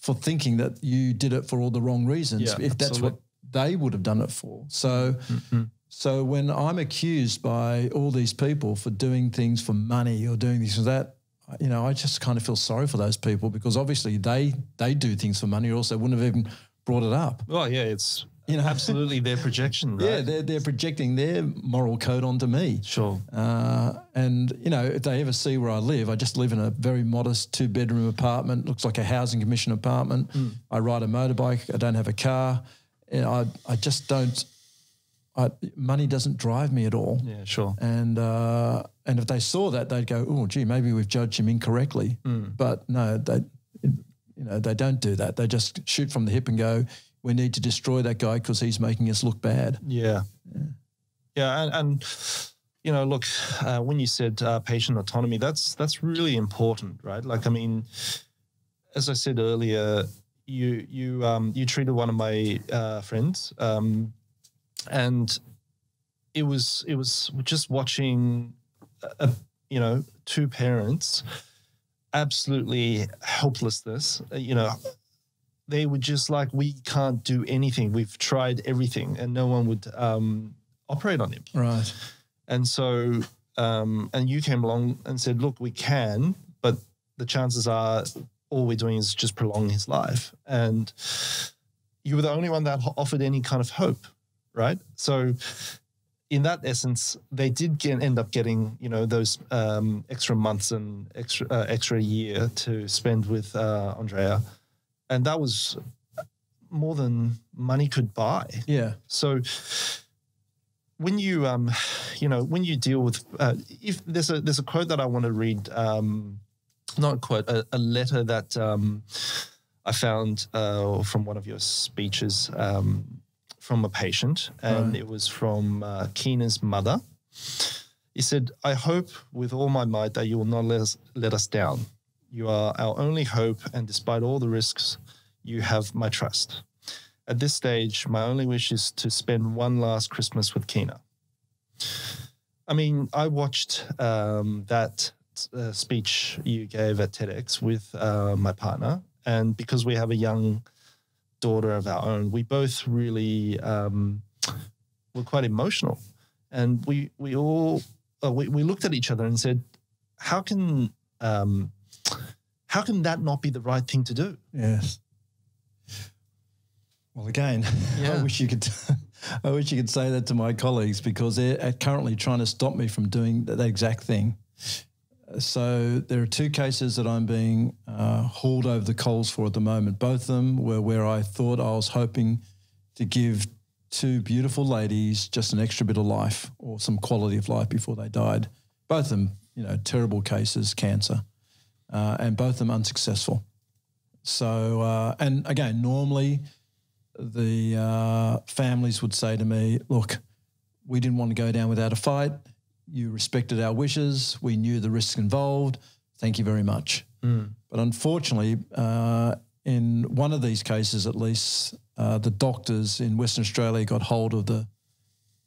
for thinking that you did it for all the wrong reasons yeah, if that's what they would have done it for. So, mm-hmm. So when I'm accused by all these people for doing things for money or doing this or that, you know, I just kind of feel sorry for those people because obviously they they do things for money or else they wouldn't have even brought it up. Well, yeah, it's you know absolutely their projection. Right? Yeah, they're they're projecting their moral code onto me. Sure. Uh, and you know, if they ever see where I live, I just live in a very modest two bedroom apartment. Looks like a housing commission apartment. Mm. I ride a motorbike. I don't have a car. And I I just don't I, money doesn't drive me at all. Yeah, sure. And uh, and if they saw that, they'd go, "Oh, gee, maybe we've judged him incorrectly." Mm. But no, they, you know, they don't do that. They just shoot from the hip and go, "We need to destroy that guy because he's making us look bad." Yeah, yeah, yeah and, and you know, look, uh, when you said uh, patient autonomy, that's that's really important, right? Like, I mean, as I said earlier, you you um, you treated one of my uh, friends. Um, and it was it was just watching, you know, two parents absolutely helplessness. Uh, you know, they were just like, we can't do anything. We've tried everything, and no one would um, operate on him. Right. And so, um, and you came along and said, look, we can, but the chances are all we're doing is just prolong his life. And you were the only one that offered any kind of hope right? So in that essence, they did get, end up getting you know those um, extra months and extra uh, extra year to spend with uh, Andrea, and that was more than money could buy. Yeah. So when you um, you know, when you deal with uh, if there's a there's a quote that I want to read, um, not a quote, a, a letter that um, I found uh, from one of your speeches um, from a patient, and right. it was from uh, Keena's mother. He said, "I hope with all my might that you will not let us let us down. You are our only hope, and despite all the risks, you have my trust." At this stage, my only wish is to spend one last Christmas with Keena. I mean, I watched um, that uh, speech you gave at TEDx with uh, my partner, and because we have a young daughter of our own, we both really um, were quite emotional, and we we all uh, we, we looked at each other and said, "How can um, how can that not be the right thing to do?" Yes. Well, again, yeah. I wish you could. I wish you could say that to my colleagues because they're currently trying to stop me from doing that exact thing. So there are two cases that I'm being uh, hauled over the coals for at the moment. Both of them were where I thought I was hoping to give two beautiful ladies just an extra bit of life or some quality of life before they died. Both of them, you know, terrible cases, cancer, uh, and both of them unsuccessful. So, uh, and again, normally the uh, families would say to me, look, we didn't want to go down without a fight. You respected our wishes. We knew the risks involved. Thank you very much. Mm. But unfortunately, uh, in one of these cases at least, uh, the doctors in Western Australia got hold of the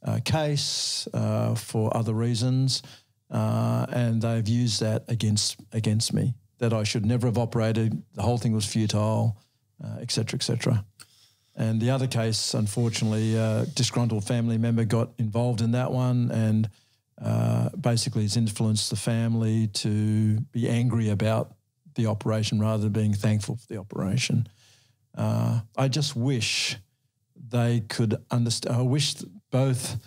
uh, case uh, for other reasons, uh, and they've used that against against me. That I should never have operated. The whole thing was futile, etc., etc. And the other case, unfortunately, a disgruntled family member got involved in that one and uh, basically has influenced the family to be angry about the operation rather than being thankful for the operation. Uh, I just wish they could understand. I wish both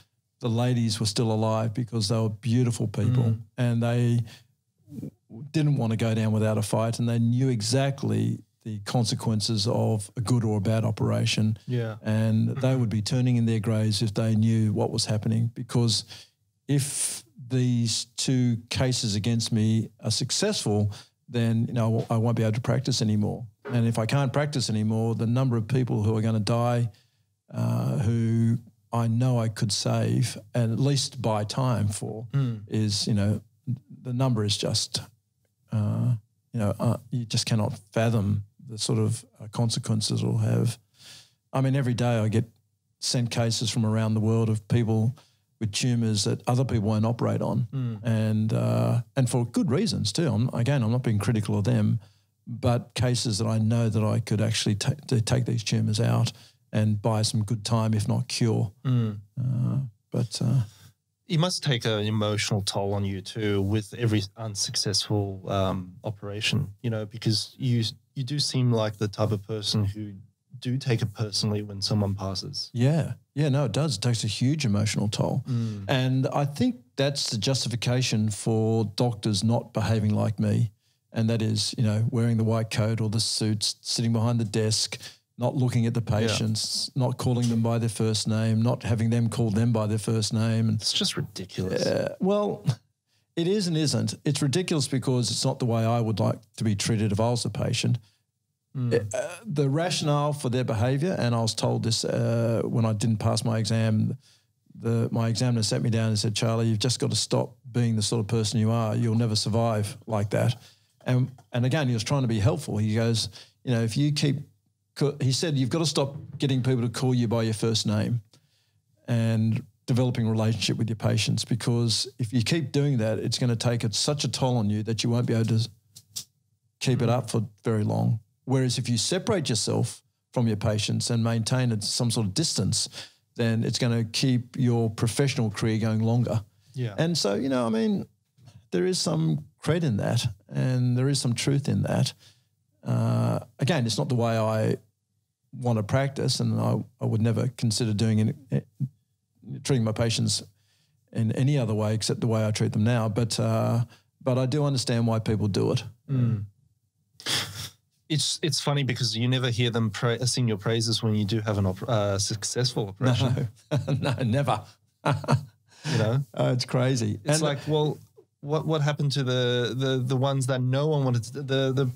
the ladies were still alive because they were beautiful people mm. and they didn't want to go down without a fight and they knew exactly the consequences of a good or a bad operation. Yeah. And they would be turning in their graves if they knew what was happening. Because if these two cases against me are successful, then you know I won't be able to practice anymore. And if I can't practice anymore, the number of people who are going to die, uh, who I know I could save and at least buy time for, mm. is you know the number is just uh, you know uh, you just cannot fathom the sort of uh, consequences it'll have. I mean, every day I get sent cases from around the world of people with tumours that other people won't operate on, mm. and uh, and for good reasons too. I'm, again, I'm not being critical of them, but cases that I know that I could actually take these tumours out and buy some good time, if not cure. Mm. Uh, but uh, it must take an emotional toll on you too with every unsuccessful um, operation. You know, because you you do seem like the type of person who do take it personally when someone passes. Yeah. Yeah, no, it does. It takes a huge emotional toll. Mm. And I think that's the justification for doctors not behaving like me. And that is, you know, wearing the white coat or the suits, sitting behind the desk, not looking at the patients, yeah. not calling them by their first name, not having them call them by their first name. And it's just ridiculous. Uh, well, it is and isn't. It's ridiculous because it's not the way I would like to be treated if I was a patient. Mm. Uh, the rationale for their behaviour, and I was told this uh, when I didn't pass my exam. The, my examiner sat me down and said, "Charlie, you've just got to stop being the sort of person you are. You'll never survive like that." And and again, he was trying to be helpful. He goes, "You know, if you keep," he said, "You've got to stop getting people to call you by your first name." And developing a relationship with your patients because if you keep doing that, it's going to take such a toll on you that you won't be able to keep it up for very long. Whereas if you separate yourself from your patients and maintain some sort of distance, then it's going to keep your professional career going longer. Yeah. And so, you know, I mean, there is some cred in that and there is some truth in that. Uh, again, it's not the way I want to practice and I, I would never consider doing it treating my patients in any other way except the way I treat them now. But uh, but I do understand why people do it. Mm. It's it's funny because you never hear them pra- sing your praises when you do have an op- uh, successful operation. No, no, never. You know, Uh, it's crazy. it's And- like, well, what what happened to the the the ones that no one wanted to the the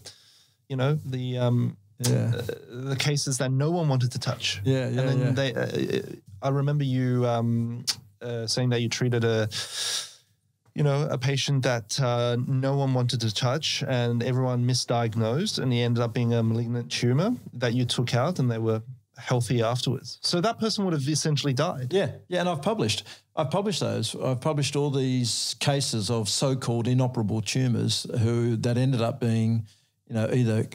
you know the um yeah, uh, the cases that no one wanted to touch. yeah, yeah, and then yeah. they, uh, I remember you um, uh, saying that you treated a, you know, a patient that uh, no one wanted to touch, and everyone misdiagnosed, and he ended up being a malignant tumor that you took out, and they were healthy afterwards. So that person would have essentially died. Yeah, yeah, and I've published. I've published those. I've published all these cases of so-called inoperable tumours who that ended up being, you know, either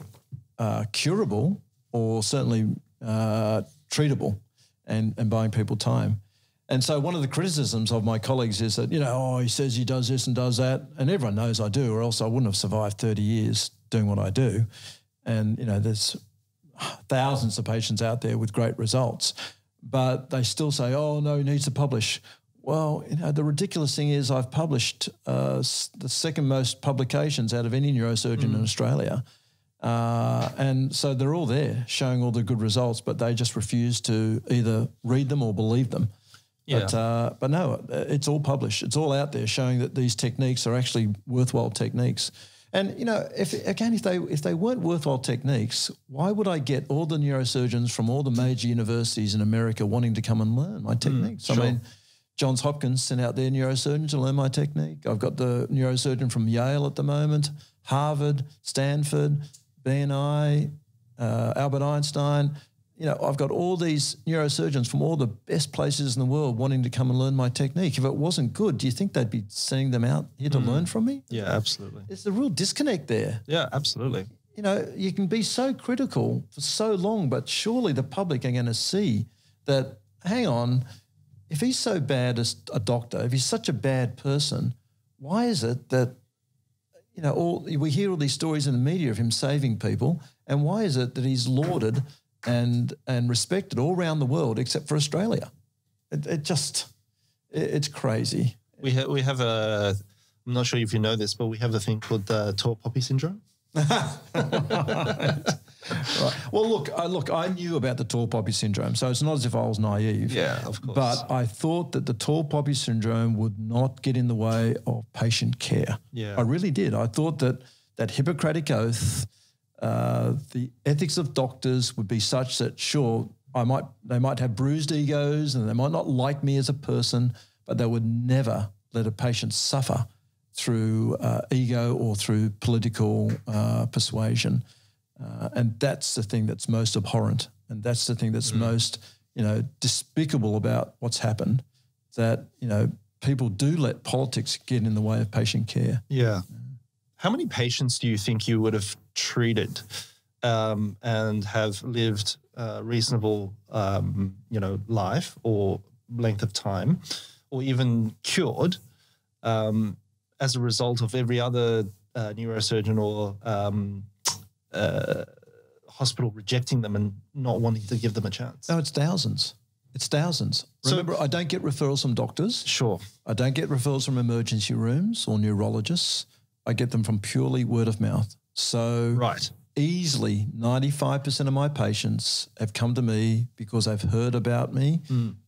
uh, curable or certainly uh, treatable, and and buying people time. And so one of the criticisms of my colleagues is that you know, oh, he says he does this and does that, and everyone knows I do, or else I wouldn't have survived thirty years doing what I do. And you know, there's thousands of patients out there with great results, but they still say, "Oh no, he needs to publish." Well, you know, the ridiculous thing is, I've published uh, the second most publications out of any neurosurgeon in Australia, uh, and so they're all there showing all the good results, but they just refuse to either read them or believe them. But, Yeah. uh, but no, it's all published. It's all out there showing that these techniques are actually worthwhile techniques. And you know, if again, if they if they weren't worthwhile techniques, why would I get all the neurosurgeons from all the major universities in America wanting to come and learn my techniques? I mean, Johns Hopkins sent out their neurosurgeon to learn my technique. I've got the neurosurgeon from Yale at the moment, Harvard, Stanford, BNI, uh, Albert Einstein. You know, I've got all these neurosurgeons from all the best places in the world wanting to come and learn my technique. If it wasn't good, do you think they'd be sending them out here to mm. learn from me? Yeah, absolutely. There's a real disconnect there. Yeah, absolutely. You know, you can be so critical for so long, but surely the public are going to see that, hang on, if he's so bad as a doctor, if he's such a bad person, why is it that, you know, all we hear all these stories in the media of him saving people, and why is it that he's lauded and and respected all around the world except for Australia? It, it just, it, it's crazy. We ha- we have a. I'm not sure if you know this, but we have a thing called the tall poppy syndrome. Right. Well, look, I, look, I knew about the tall poppy syndrome, so it's not as if I was naive. Yeah, of course. But I thought that the tall poppy syndrome would not get in the way of patient care. Yeah. I really did. I thought that that Hippocratic oath, uh, the ethics of doctors would be such that sure, I might they might have bruised egos and they might not like me as a person, but they would never let a patient suffer through uh, ego or through political uh, persuasion. Uh, and that's the thing that's most abhorrent. And that's the thing that's most, you know, despicable about what's happened that, you know, people do let politics get in the way of patient care. Yeah. How many patients do you think you would have treated um, and have lived a reasonable, um, you know, life or length of time, or even cured um, as a result of every other uh, neurosurgeon or um, uh, hospital rejecting them and not wanting to give them a chance? No, it's thousands. It's thousands. So- Remember, I don't get referrals from doctors. Sure. I don't get referrals from emergency rooms or neurologists. I get them from purely word of mouth. So Right. easily 95% of my patients have come to me because they've heard about me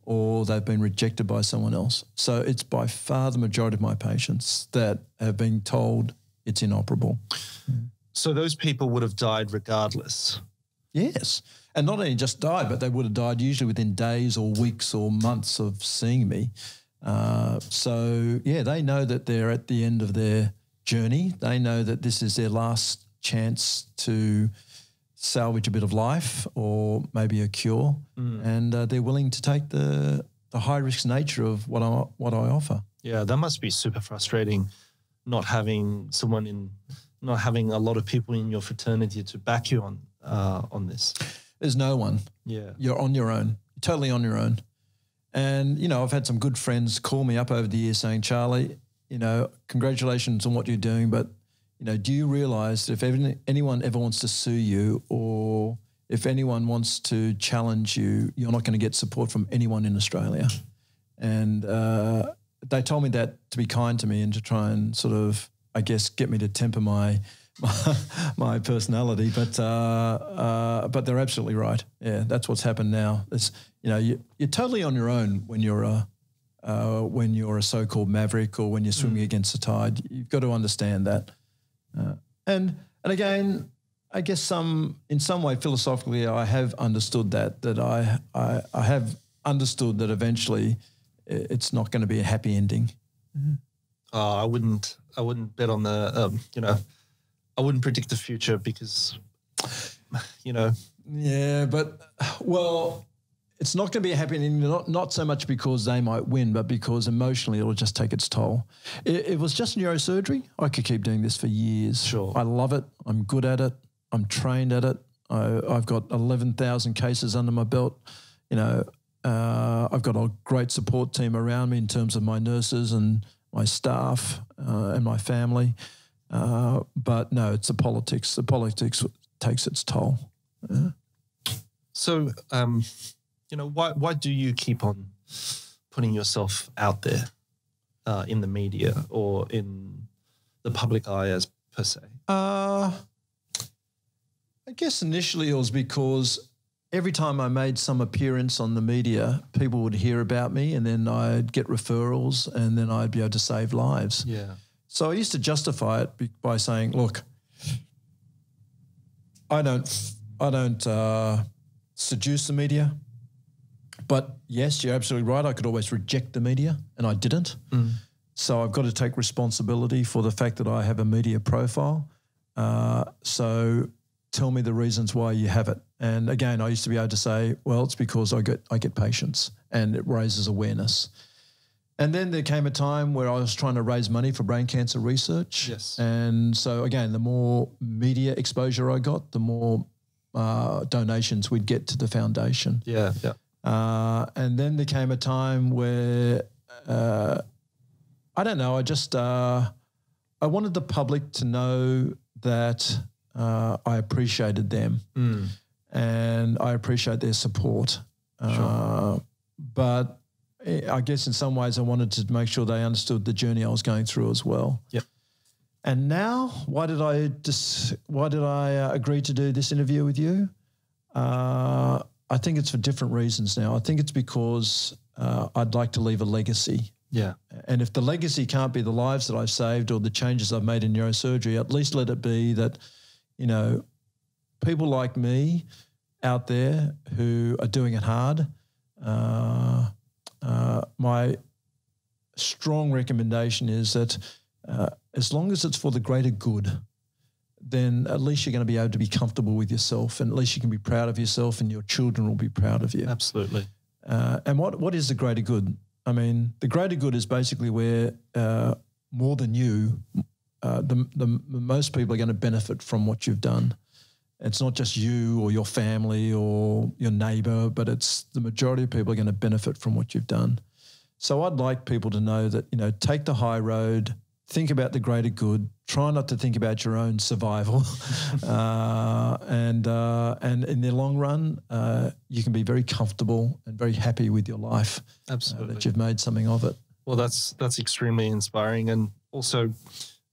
or they've been rejected by someone else. So it's by far the majority of my patients that have been told it's inoperable. So those people would have died regardless. Yes. And not only just died, but they would have died usually within days or weeks or months of seeing me. Uh, so, yeah, they know that they're at the end of their journey. They know that this is their last chance to salvage a bit of life or maybe a cure. And uh, they're willing to take the, the high risk nature of what I, what I offer. Yeah, that must be super frustrating not having someone in, not having a lot of people in your fraternity to back you on uh, on this. There's no one. Yeah. You're on your own, You're totally on your own. And, you know, I've had some good friends call me up over the years saying, Charlie, you know, congratulations on what you're doing, but, you know, do you realize that if ever, anyone ever wants to sue you or if anyone wants to challenge you, you're not going to get support from anyone in Australia? And uh, they told me that to be kind to me and to try and sort of, I guess, get me to temper my my, my personality, but uh, uh, but they're absolutely right. Yeah, that's what's happened now. It's you know you, you're totally on your own when you're a uh, when you're a so-called maverick or when you're swimming mm. against the tide. You've got to understand that. Uh, and and again, I guess some in some way philosophically, I have understood that that I I, I have understood that eventually it's not going to be a happy ending. Uh, I wouldn't I wouldn't bet on the um, you know I wouldn't predict the future because you know yeah, but well it's not going to be a happy ending, not, not so much because they might win, but because emotionally it'll just take its toll. It, it was just neurosurgery. I could keep doing this for years. Sure. I love it. I'm good at it. I'm trained at it. I, have got 11,000 cases under my belt. You know, uh, I've got a great support team around me in terms of my nurses and my staff uh, and my family. Uh, but no, it's the politics. The politics takes its toll. So, um, you know, why why do you keep on putting yourself out there uh, in the media or in the public eye as per se? Uh, I guess initially it was because every time I made some appearance on the media, people would hear about me, and then I'd get referrals, and then I'd be able to save lives. Yeah. So I used to justify it by saying, "Look, I don't, I don't uh, seduce the media." But yes, you're absolutely right. I could always reject the media, and I didn't. Mm. So I've got to take responsibility for the fact that I have a media profile. Uh, so tell me the reasons why you have it. And again, I used to be able to say, well, it's because I get I get patients, and it raises awareness. And then there came a time where I was trying to raise money for brain cancer research. Yes. And so again, the more media exposure I got, the more uh, donations we'd get to the foundation. Yeah. Yeah. Uh, and then there came a time where uh, I don't know. I just uh, I wanted the public to know that uh, I appreciated them, mm. and I appreciate their support. Uh, sure. But I guess in some ways I wanted to make sure they understood the journey I was going through as well. Yep. And now, why did I just why did I uh, agree to do this interview with you? I think it's for different reasons now. I think it's because uh, I'd like to leave a legacy. Yeah. And if the legacy can't be the lives that I've saved or the changes I've made in neurosurgery, at least let it be that, you know, people like me out there who are doing it hard, uh, uh, my strong recommendation is that uh, as long as it's for the greater good, then at least you're going to be able to be comfortable with yourself and at least you can be proud of yourself and your children will be proud of you. Absolutely. Uh, and what, what is the greater good? I mean, the greater good is basically where uh, more than you, uh, the, the most people are going to benefit from what you've done. It's not just you or your family or your neighbor, but it's the majority of people are going to benefit from what you've done. So I'd like people to know that, you know, take the high road, think about the greater good. Try not to think about your own survival, uh, and uh, and in the long run, uh, you can be very comfortable and very happy with your life. Uh, Absolutely, that you've made something of it. Well, that's that's extremely inspiring, and also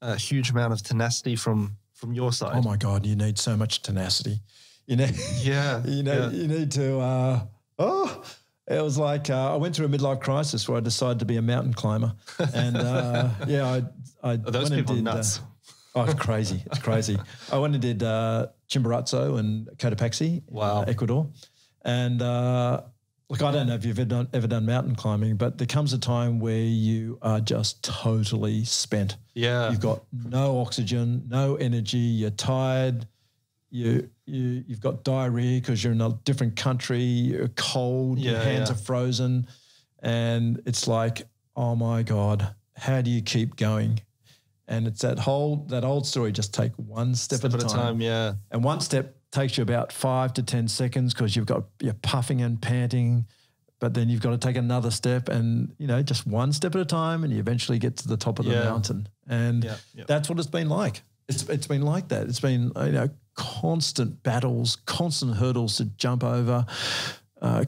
a huge amount of tenacity from from your side. Oh my God, you need so much tenacity. You know, yeah, you know, yeah. you need to. Uh, oh it was like uh, I went through a midlife crisis where I decided to be a mountain climber, and uh, yeah, I, I Are those people did, nuts. Uh, oh, it's crazy! It's crazy. I went and did uh, Chimborazo and Cotopaxi, wow, Ecuador, and uh, look, I don't know if you've ever done, ever done mountain climbing, but there comes a time where you are just totally spent. Yeah, you've got no oxygen, no energy, you're tired you you you've got diarrhea because you're in a different country, you're cold, yeah, your hands yeah. are frozen, and it's like, oh my god, how do you keep going? And it's that whole that old story. Just take one step, step at, a time. time. Yeah, and one step takes you about five to ten seconds because you've got you're puffing and panting. But then you've got to take another step, and you know, just one step at a time, and you eventually get to the top of the yeah. mountain. And that's what it's been like. It's it's been like that. It's been you know constant battles, constant hurdles to jump over, uh,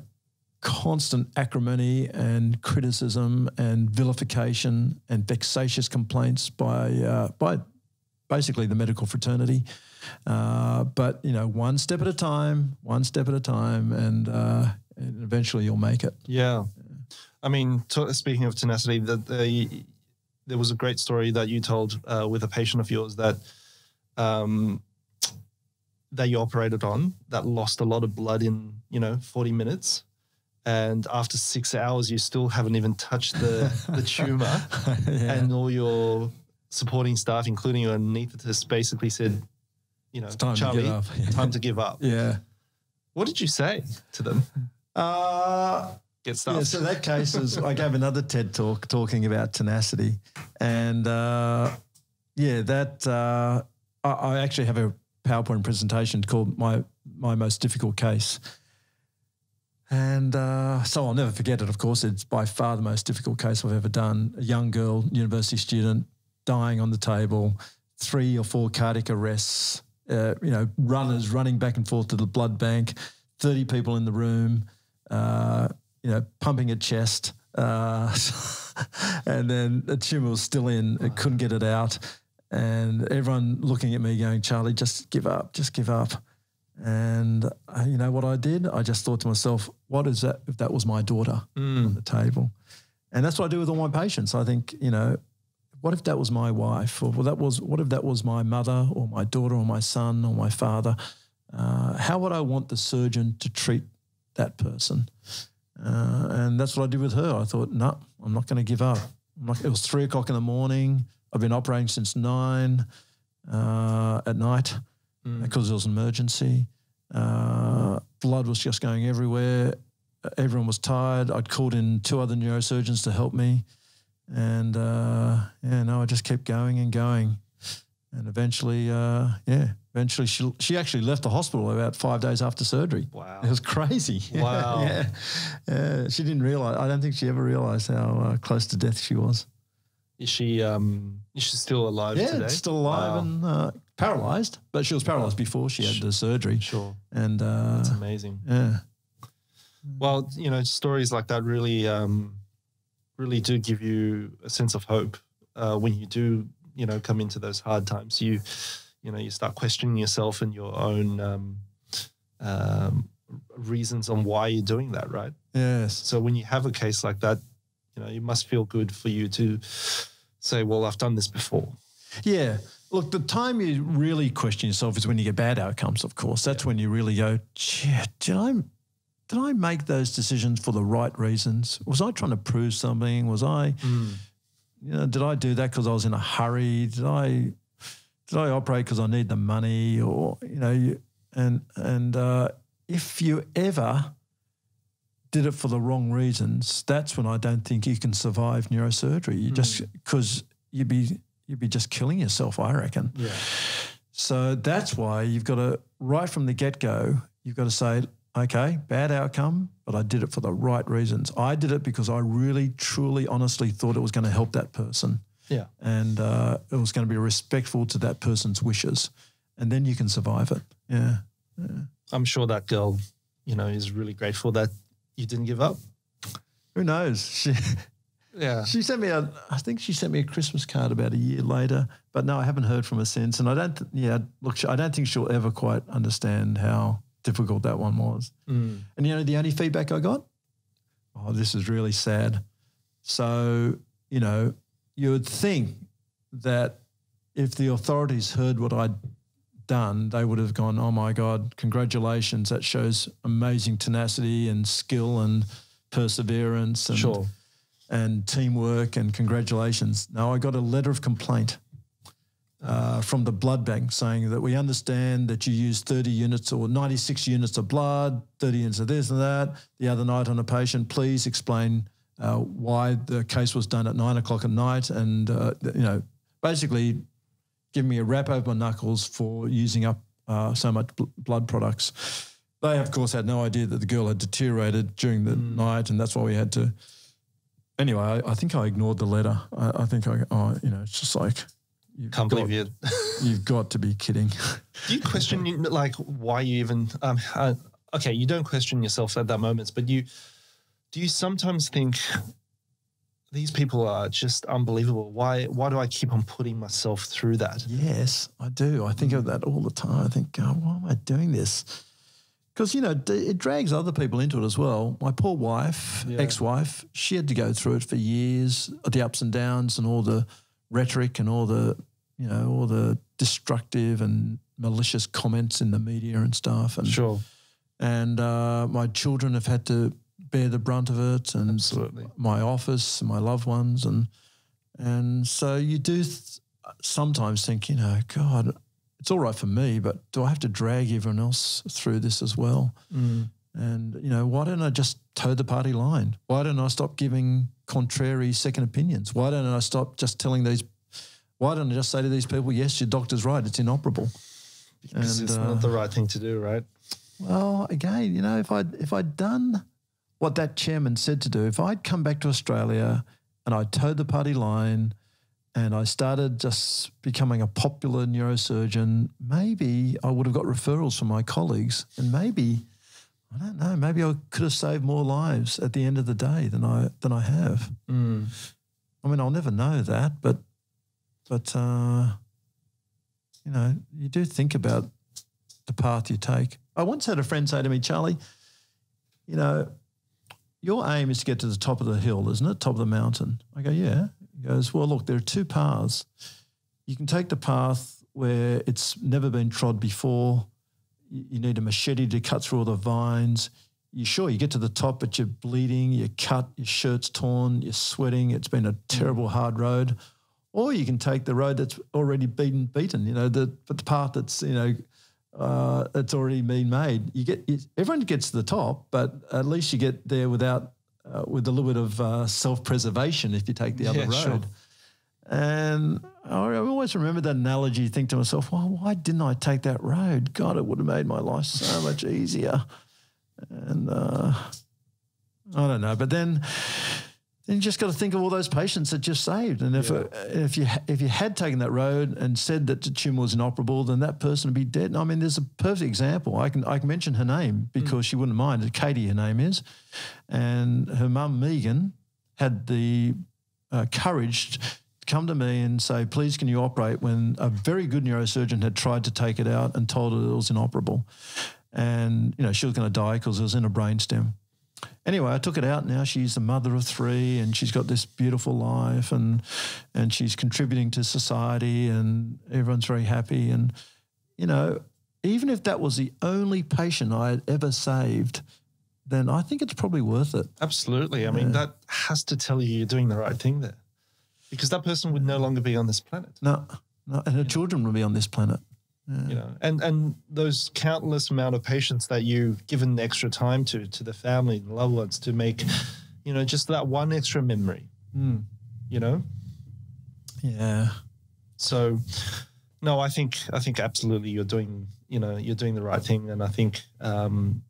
constant acrimony and criticism and vilification and vexatious complaints by uh, by basically the medical fraternity. Uh, but you know, one step at a time, one step at a time, and, uh, and eventually you'll make it. Yeah, I mean, speaking of tenacity, that the, there was a great story that you told uh, with a patient of yours that um, that you operated on that lost a lot of blood in you know 40 minutes. And after six hours you still haven't even touched the, the tumor. Yeah. and all your supporting staff including your anesthetist basically said you know time charlie to yeah. time to give up. Yeah. What did you say to them? Uh get started yeah, so that case is i gave another ted talk talking about tenacity and uh yeah that uh I, I actually have a PowerPoint presentation called my my most difficult case. And uh, so I'll never forget it, of course. It's by far the most difficult case I've ever done. A young girl, university student, dying on the table, three or four cardiac arrests, uh, you know, runners running back and forth to the blood bank, 30 people in the room, uh, you know, pumping a chest. Uh, and then the tumor was still in, it couldn't get it out and everyone looking at me going, Charlie, just give up, just give up. And uh, you know what I did? I just thought to myself, what is that if that was my daughter mm. on the table? And that's what I do with all my patients. I think, you know, what if that was my wife, or well, that was what if that was my mother, or my daughter, or my son, or my father? Uh, how would I want the surgeon to treat that person? Uh, and that's what I did with her. I thought, no, I'm not going to give up. Not, it was three o'clock in the morning. I've been operating since nine uh, at night mm. because there was an emergency. Uh, blood was just going everywhere. Everyone was tired. I'd called in two other neurosurgeons to help me. And uh, yeah, no, I just kept going and going. And eventually, uh, yeah, eventually she, she actually left the hospital about five days after surgery. Wow. It was crazy. Wow. yeah. yeah. She didn't realize, I don't think she ever realized how uh, close to death she was. Is she um is she still alive today? yeah, today? still alive wow. and uh, paralyzed, but she was paralyzed before she had the surgery. Sure. And uh, that's amazing. Yeah. Well, you know, stories like that really um really do give you a sense of hope uh, when you do, you know, come into those hard times. You you know, you start questioning yourself and your own um, um, reasons on why you're doing that, right? Yes. So when you have a case like that, you know, it must feel good for you to say, well, I've done this before. Yeah. Look, the time you really question yourself is when you get bad outcomes, of course. That's yeah. when you really go, did I did I make those decisions for the right reasons? Was I trying to prove something? Was I mm. You know, did I do that because I was in a hurry? Did I did I operate because I need the money or you know, you, and and uh, if you ever did it for the wrong reasons, that's when I don't think you can survive neurosurgery. You mm. just because you'd be you'd be just killing yourself, I reckon. Yeah. So that's why you've got to right from the get go, you've got to say, okay, bad outcome, but I did it for the right reasons. I did it because I really, truly, honestly thought it was going to help that person. Yeah. And uh, it was going to be respectful to that person's wishes, and then you can survive it. Yeah. yeah. I'm sure that girl, you know, is really grateful that you didn't give up? Who knows? She, yeah. She sent me a, I think she sent me a Christmas card about a year later, but no, I haven't heard from her since. And I don't, yeah, look, I don't think she'll ever quite understand how difficult that one was. Mm. And you know, the only feedback I got, oh, this is really sad. So, you know, you would think that if the authorities heard what I'd done, they would have gone, oh my God, congratulations. That shows amazing tenacity and skill and perseverance and, sure. and teamwork and congratulations. Now, I got a letter of complaint uh, from the blood bank saying that we understand that you used 30 units or 96 units of blood, 30 units of this and that the other night on a patient. Please explain uh, why the case was done at nine o'clock at night and, uh, you know, basically give me a rap over my knuckles for using up uh, so much bl- blood products. They, of course, had no idea that the girl had deteriorated during the mm. night, and that's why we had to. Anyway, I, I think I ignored the letter. I, I, think I, oh, you know, it's just like. You've Can't got, believe you. you've got to be kidding. Do you question like why you even? Um, uh, okay, you don't question yourself at that moment, but you do you sometimes think these people are just unbelievable. Why why do I keep on putting myself through that? Yes, I do. I think of that all the time. I think, oh, why am I doing this? Because you know it drags other people into it as well. My poor wife, yeah. ex-wife, she had to go through it for years, the ups and downs, and all the rhetoric and all the you know all the destructive and malicious comments in the media and stuff. And sure. And uh, my children have had to bear the brunt of it, and Absolutely. my office, and my loved ones, and and so you do th- sometimes think, you know, God, it's all right for me, but do I have to drag everyone else through this as well? Mm. And you know, why don't I just toe the party line? Why don't I stop giving contrary second opinions? Why don't I stop just telling these? Why don't I just say to these people, "Yes, your doctor's right; it's inoperable." Because and, it's uh, not the right thing to do, right? Well, again, you know, if I if I'd done what that chairman said to do, if I'd come back to Australia and I toed the party line and I started just becoming a popular neurosurgeon, maybe I would have got referrals from my colleagues and maybe I don't know, maybe I could have saved more lives at the end of the day than I than I have. Mm. I mean, I'll never know that, but but uh, you know, you do think about the path you take. I once had a friend say to me, Charlie, you know, your aim is to get to the top of the hill, isn't it? Top of the mountain. I go, yeah. He goes, well, look, there are two paths. You can take the path where it's never been trod before. You need a machete to cut through all the vines. You sure you get to the top, but you're bleeding, you're cut, your shirt's torn, you're sweating. It's been a terrible hard road. Or you can take the road that's already been beaten. You know, the but the path that's you know uh, it's already been made. You get everyone gets to the top, but at least you get there without uh, with a little bit of uh, self preservation if you take the other yeah, road. Sure. And I always remember that analogy. Think to myself, well, why didn't I take that road? God, it would have made my life so much easier. And uh, I don't know, but then then you just got to think of all those patients that you saved. And if yeah. uh, if you if you had taken that road and said that the tumor was inoperable, then that person would be dead. I mean, there's a perfect example. I can I can mention her name because mm. she wouldn't mind. Katie, her name is, and her mum Megan had the uh, courage to come to me and say, "Please, can you operate?" When a very good neurosurgeon had tried to take it out and told her it was inoperable, and you know she was going to die because it was in a brainstem anyway, I took it out. Now she's the mother of three, and she's got this beautiful life, and and she's contributing to society, and everyone's very happy. And you know, even if that was the only patient I had ever saved, then I think it's probably worth it. Absolutely. I mean, that has to tell you you're doing the right thing there, because that person would no longer be on this planet. No, no, and her children would be on this planet. You know, and and those countless amount of patients that you've given extra time to to the family and loved ones to make, you know, just that one extra memory. Mm. You know. Yeah. So, no, I think I think absolutely you're doing you know you're doing the right thing, and I think um,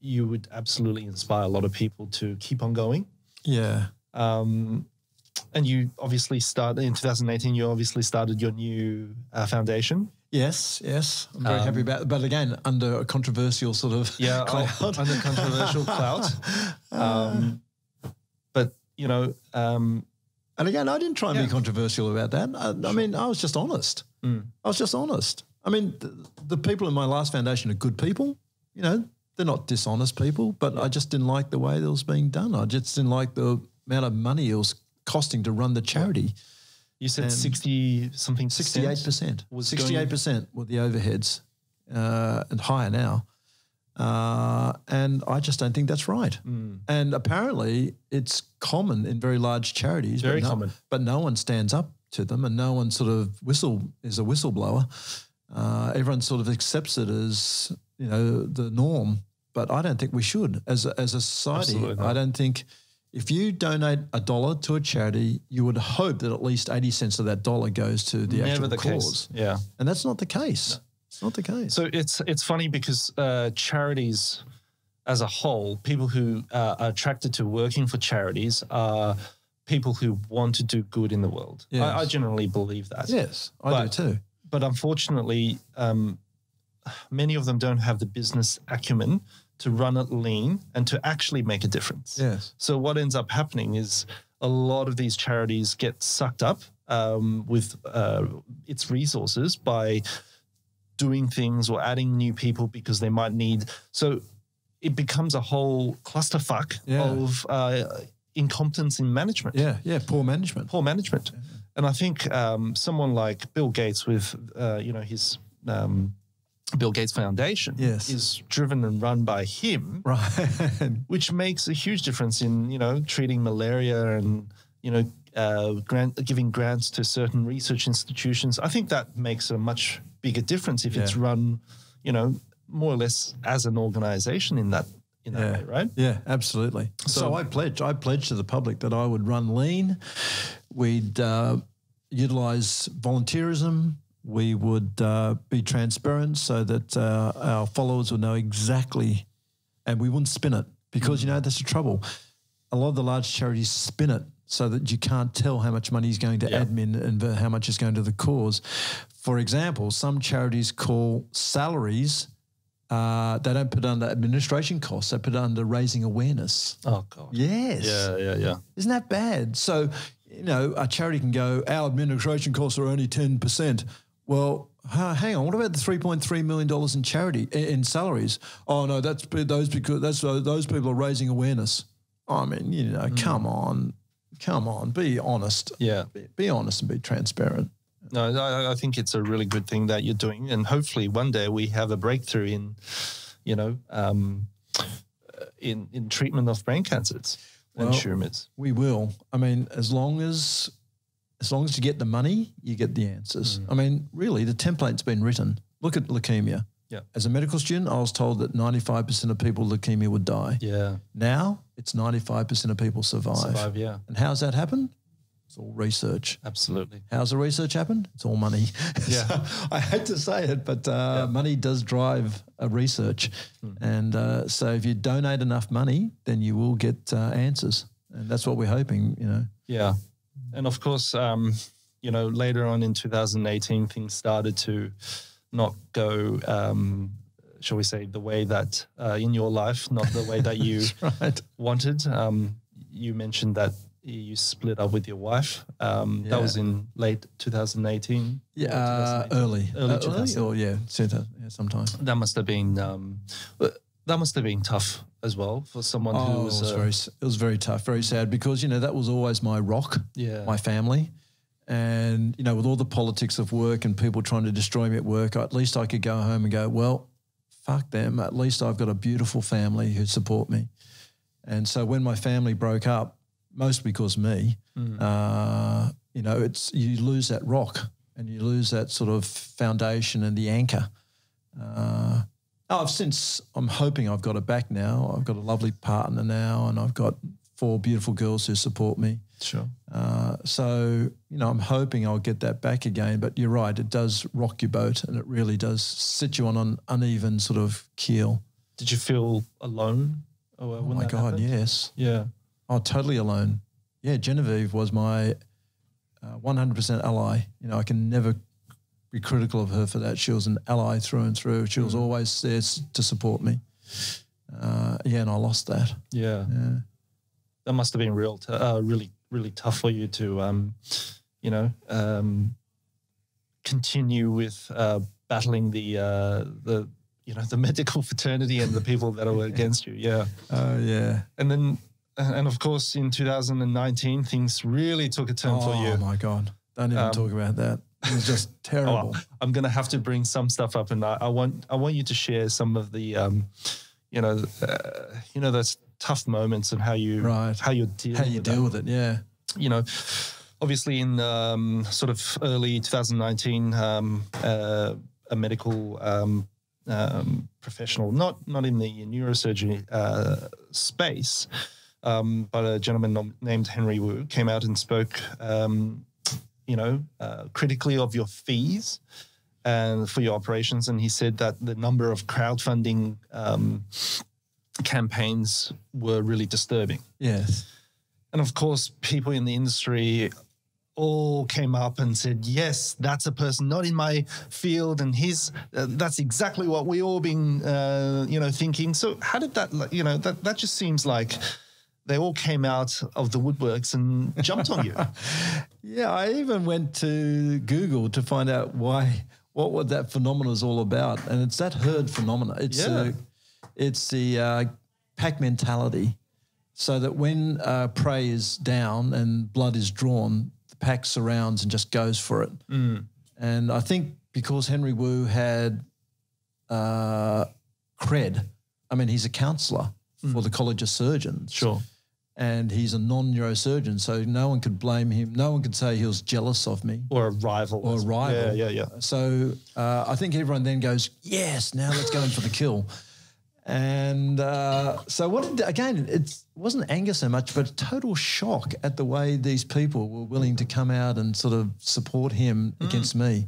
you would absolutely inspire a lot of people to keep on going. Yeah. Um, and you obviously started in 2018. You obviously started your new uh, foundation. Yes, yes, I'm very um, happy about. It. But again, under a controversial sort of yeah, cloud. under controversial cloud. Um, but you know, um, and again, I didn't try and yeah. be controversial about that. I, sure. I, mean, I was just honest. Mm. I was just honest. I mean, the, the, people in my last foundation are good people. You know, they're not dishonest people, but I just didn't like the way it was being done. I just didn't like the amount of money it was costing to run the charity. You said sixty something. Sixty-eight percent. Sixty-eight percent were the overheads, uh, and higher now. Uh, and I just don't think that's right. Mm. And apparently, it's common in very large charities. Very but no, common. But no one stands up to them, and no one sort of whistle is a whistleblower. Uh, everyone sort of accepts it as you know the norm. But I don't think we should as a, as a society. I don't think if you donate a dollar to a charity, you would hope that at least 80 cents of that dollar goes to the Never actual the cause. Case. Yeah. And that's not the case. No. It's not the case. So it's it's funny because uh, charities as a whole, people who uh, are attracted to working for charities are people who want to do good in the world. Yes. I, I, generally believe that. Yes, I but, do too. But unfortunately, um, many of them don't have the business acumen to run it lean and to actually make a difference. Yes. So what ends up happening is a lot of these charities get sucked up um, with uh, its resources by doing things or adding new people because they might need. So it becomes a whole clusterfuck Yeah. of uh, incompetence in management Yeah, yeah, poor management. poor management. And I think um, someone like Bill Gates, with uh, you know his um, Bill Gates Foundation, Yes. is driven and run by him, Right. which makes a huge difference in you know treating malaria and you know uh, grant, giving grants to certain research institutions. I think that makes a much bigger difference if it's run, you know, more or less as an organization in that in that Yeah. way, right? Yeah, absolutely. So, So- I pledged, I pledged to the public that I would run lean. We'd uh, utilize volunteerism. We would uh, be transparent so that uh, our followers would know exactly, and we wouldn't spin it because you know that's the trouble. A lot of the large charities spin it so that you can't tell how much money is going to Yeah. admin and how much is going to the cause. For example, some charities call salaries uh, they don't put under administration costs. They put under raising awareness. Oh god. Yes. Yeah, yeah, yeah. Isn't that bad? So, you know, a charity can go, our administration costs are only 10%. Well, ha- hang on. What about the $3.3 million in charity, in salaries? Oh, no, that's those because that's uh, those people are raising awareness. I mean, you know, come on. Come on. Be honest. Yeah. Be, be honest and be transparent. No, I, I think it's a really good thing that you're doing, and hopefully one day we have a breakthrough in, you know, um, in in treatment of brain cancers and Well, tumors. We will. I mean, as long as as long as you get the money, you get the answers. I mean, really, the template's been written. Look at leukemia. Yeah. As a medical student, I was told that 95% of people with leukemia would die. Yeah, Now it's 95% of people survive. survive. Yeah, And how's that happen? It's all research. absolutely. How's the research happen? It's all money. Yeah. So, I hate to say it, but uh, money does drive uh, research. Hmm. And uh, so if you donate enough money, then you will get uh, answers. And that's what we're hoping, you know. Yeah, and of course, um, you know, later on in 2018, things started to not go. Um, shall we say the way that uh, in your life, not the way that you Right. wanted. Um, you mentioned that you split up with your wife. Um, That was in late 2018. Yeah, uh, 2018. early. Early Uh, 2000. or yeah, 2000, yeah, sometime. That must have been um, that must have been tough as well for someone who Oh, was, it was uh, very, it was very tough, very sad because you know that was always my rock, Yeah. my family, and you know with all the politics of work and people trying to destroy me at work, at least I could go home and go, well, fuck them. At least I've got a beautiful family who support me, and so when my family broke up, mostly because of me, uh, you know, it's you lose that rock and you lose that sort of foundation and the anchor. Uh, oh, I've since I'm hoping I've got it back now. I've got a lovely partner now, and I've got four beautiful girls who support me. sure. Uh, so you know, I'm hoping I'll get that back again. But you're right; it does rock your boat, and it really does sit you on an uneven sort of keel. Did you feel alone? Oh, Oh my God, yes. Yeah. Oh, totally alone. Yeah, Genevieve was my uh, 100% ally. You know, I can never be critical of her for that. She was an ally through and through. She was always there to support me. Uh, yeah, and I lost that. Yeah. Yeah. That must have been real, t- uh, really, really tough for you to, um, you know, um, continue with uh, battling the uh, the you know the medical fraternity and the people that are against you. Yeah. Oh, yeah. And then, and of course, in 2019, things really took a turn for you. Oh, my God. Don't even Um, talk about that. It was just Oh, terrible. I'm gonna have to bring some stuff up, and I, I want I want you to share some of the, um, you know, uh, you know those tough moments and how you Right. how you deal How you with deal that. with it. Yeah. You know, obviously in um, sort of early 2019, um, uh, a medical um, um, professional, not not in the neurosurgery uh, space, um, but a gentleman nom- named Henry Wu came out and spoke, um, you know, uh, critically of your fees and for your operations, and he said that the number of crowdfunding um, campaigns were really disturbing. Yes. And of course, people in the industry all came up and said, "Yes, that's a person not in my field, and his uh, that's exactly what we all been, uh, you know, thinking." So, how did that, you know, that that just seems like they all came out of the woodworks and jumped on you. Yeah, I even went to Google to find out why what what that phenomenon is all about, and it's that herd phenomena. It's Yeah. uh, it's the uh, pack mentality, so that when uh, prey is down and blood is drawn, the pack surrounds and just goes for it. And I think because Henry Wu had uh, cred, I mean, he's a counsellor for the College of Surgeons Sure. And he's a non-neurosurgeon, so no one could blame him. No one could say he was jealous of me Or a rival. or a rival. Yeah, yeah, yeah. So uh, I think everyone then goes, yes, now let's go in for the kill. And uh, so what did, again, it wasn't anger so much, but total shock at the way these people were willing to come out and sort of support him Mm. against me.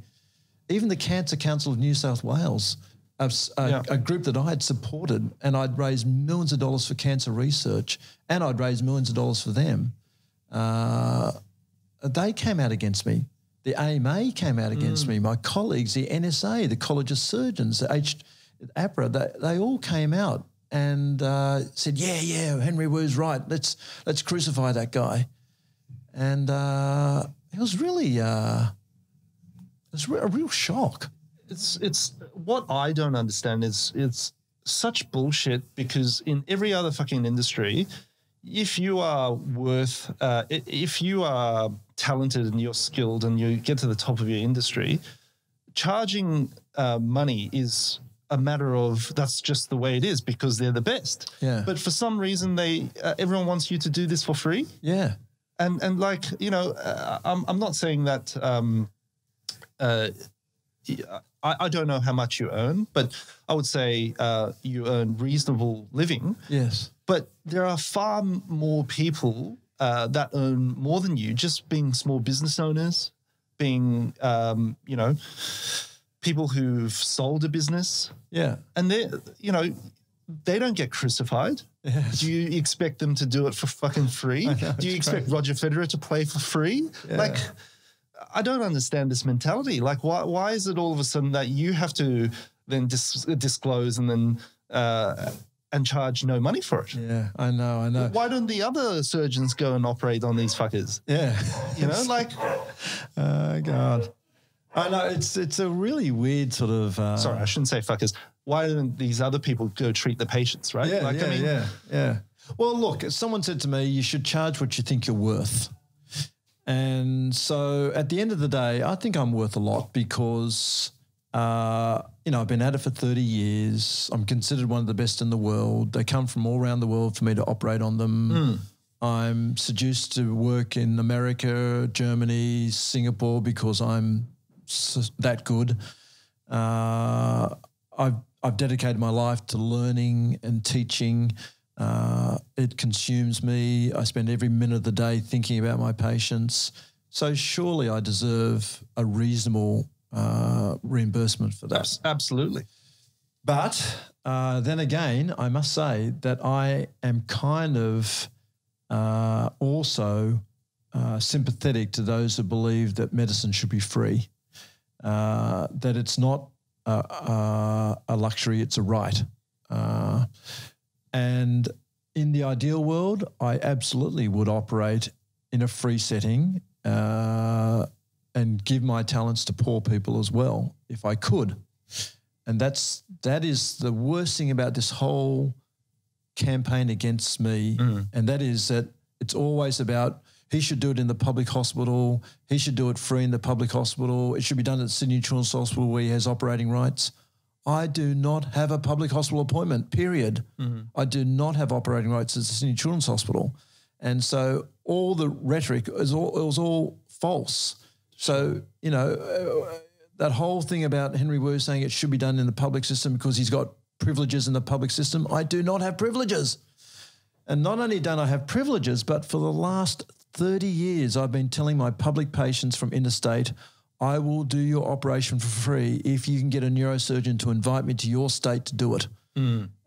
Even the Cancer Council of New South Wales, a, a- Yeah. a group that I had supported, and I'd raised millions of dollars for cancer research, and I'd raised millions of dollars for them. Uh, they came out against me. The AMA came out against me. My colleagues, the NSA, the College of Surgeons, the H, APRA, they, they all came out and uh, said, "Yeah, yeah, Henry Wu's right. Let's let's crucify that guy." And uh, it was really uh, it was a real shock. it's it's what I don't understand is it's such bullshit because in every other fucking industry, if you are worth, uh, if you are talented and you're skilled and you get to the top of your industry, charging uh, money is a matter of that's just the way it is because they're the best. Yeah. But for some reason, they uh, everyone wants you to do this for free Yeah, and and like you know, uh, I'm I'm not saying that. Um, uh, I, I don't know how much you earn, but I would say uh, you earn reasonable living. yes, But there are far more people uh, that earn more than you, just being small business owners, being um, you know, people who've sold a business, yeah, and they you know, they don't get crucified. yes. Do you expect them to do it for fucking free? do you expect Roger Federer to play for free? Like, I don't understand this mentality. Like, why why is it all of a sudden that you have to then dis- disclose and then uh, and charge no money for it? Yeah, I know, I know. Why don't the other surgeons go and operate on these fuckers? Yeah, You know, like, oh God. I know it's it's a really weird sort of. Uh, sorry, I shouldn't say fuckers. Why don't these other people go treat the patients, right? Yeah, like, yeah, yeah, yeah. Well, look, someone said to me, you should charge what you think you're worth. And so at the end of the day, I think I'm worth a lot because, uh, you know, I've been at it for 30 years. I'm considered one of the best in the world. They come from all around the world for me to operate on them. I'm seduced to work in America, Germany, Singapore because I'm s- that good. Uh, I've I've dedicated my life to learning and teaching. Uh, it consumes me. I spend every minute of the day thinking about my patients. So surely I deserve a reasonable uh, reimbursement for that. Absolutely. But uh, then again, I must say that I am kind of uh, also uh, sympathetic to those who believe that medicine should be free, uh, that it's not a, a, a luxury, it's a right. And in the ideal world, I absolutely would operate in a free setting uh, and give my talents to poor people as well, if I could. And that's that is the worst thing about this whole campaign against me, and that is that it's always about he should do it in the public hospital, he should do it free in the public hospital, it should be done at Sydney Children's Hospital where he has operating rights. I do not have a public hospital appointment, period. I do not have operating rights at Sydney Children's Hospital. And so all the rhetoric is all, it was all false. So, you know, uh, that whole thing about Henry Wu saying it should be done in the public system because he's got privileges in the public system. I do not have privileges. And not only don't I have privileges, but for the last 30 years, I've been telling my public patients from interstate, I will do your operation for free if you can get a neurosurgeon to invite me to your state to do it.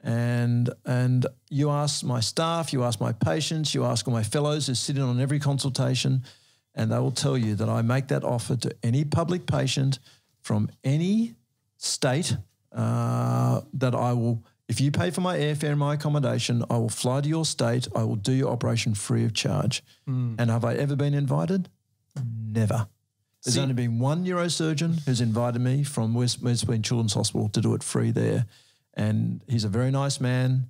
And and you ask my staff, you ask my patients, you ask all my fellows who sit in on every consultation, and they will tell you that I make that offer to any public patient from any state uh, that I will If you pay for my airfare and my accommodation, I will fly to your state. I will do your operation free of charge. Hmm. And have I ever been invited? Never. There's See- only been one neurosurgeon who's invited me from West Westmead Children's Hospital to do it free there. And he's a very nice man.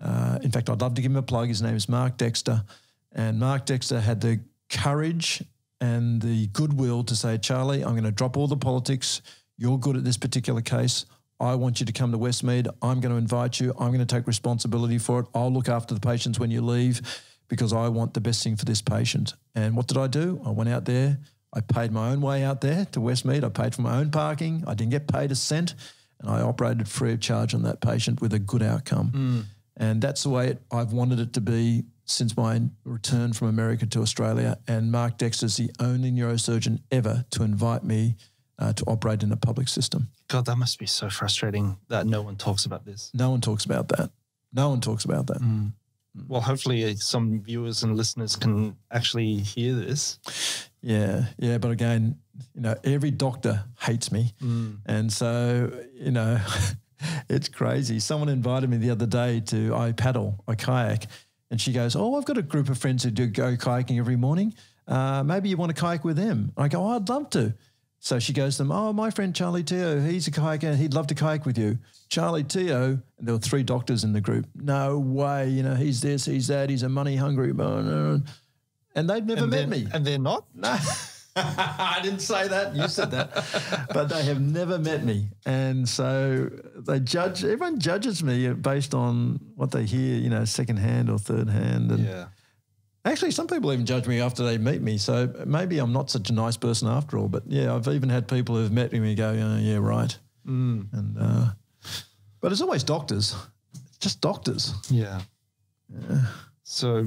Uh, in fact, I'd love to give him a plug. His name is Mark Dexter. And Mark Dexter had the courage and the goodwill to say, Charlie, I'm going to drop all the politics. You're good at this particular case. I want you to come to Westmead. I'm going to invite you. I'm going to take responsibility for it. I'll look after the patients when you leave because I want the best thing for this patient. And what did I do? I went out there. I paid my own way out there to Westmead. I paid for my own parking. I didn't get paid a cent. And I operated free of charge on that patient with a good outcome. And that's the way it, I've wanted it to be since my return from America to Australia. And Mark Dexter's the only neurosurgeon ever to invite me uh, to operate in a public system. God, that must be so frustrating that no one talks about this. No one talks about that. No one talks about that. Well, hopefully, some viewers and listeners can actually hear this. Yeah, yeah. But again, you know, every doctor hates me. And so, you know, it's crazy. Someone invited me the other day to I paddle, I kayak. And she goes, Oh, I've got a group of friends who do go kayaking every morning. Uh, maybe you want to kayak with them. I go, oh, I'd love to. So she goes to them, Oh, my friend Charlie Teo, he's a kayaker. He'd love to kayak with you. Charlie Teo, and there were three doctors in the group. No way. You know, he's this, he's that, he's a money hungry. And they've never and met me. And they're not? No, I didn't say that. You said that. but they have never met me. And so they judge, everyone judges me based on what they hear, you know, second hand or third hand. And Yeah. actually, some people even judge me after they meet me. So maybe I'm not such a nice person after all. But yeah, I've even had people who've met me and go, oh, yeah, right. And, uh, but it's always doctors, just doctors. Yeah. So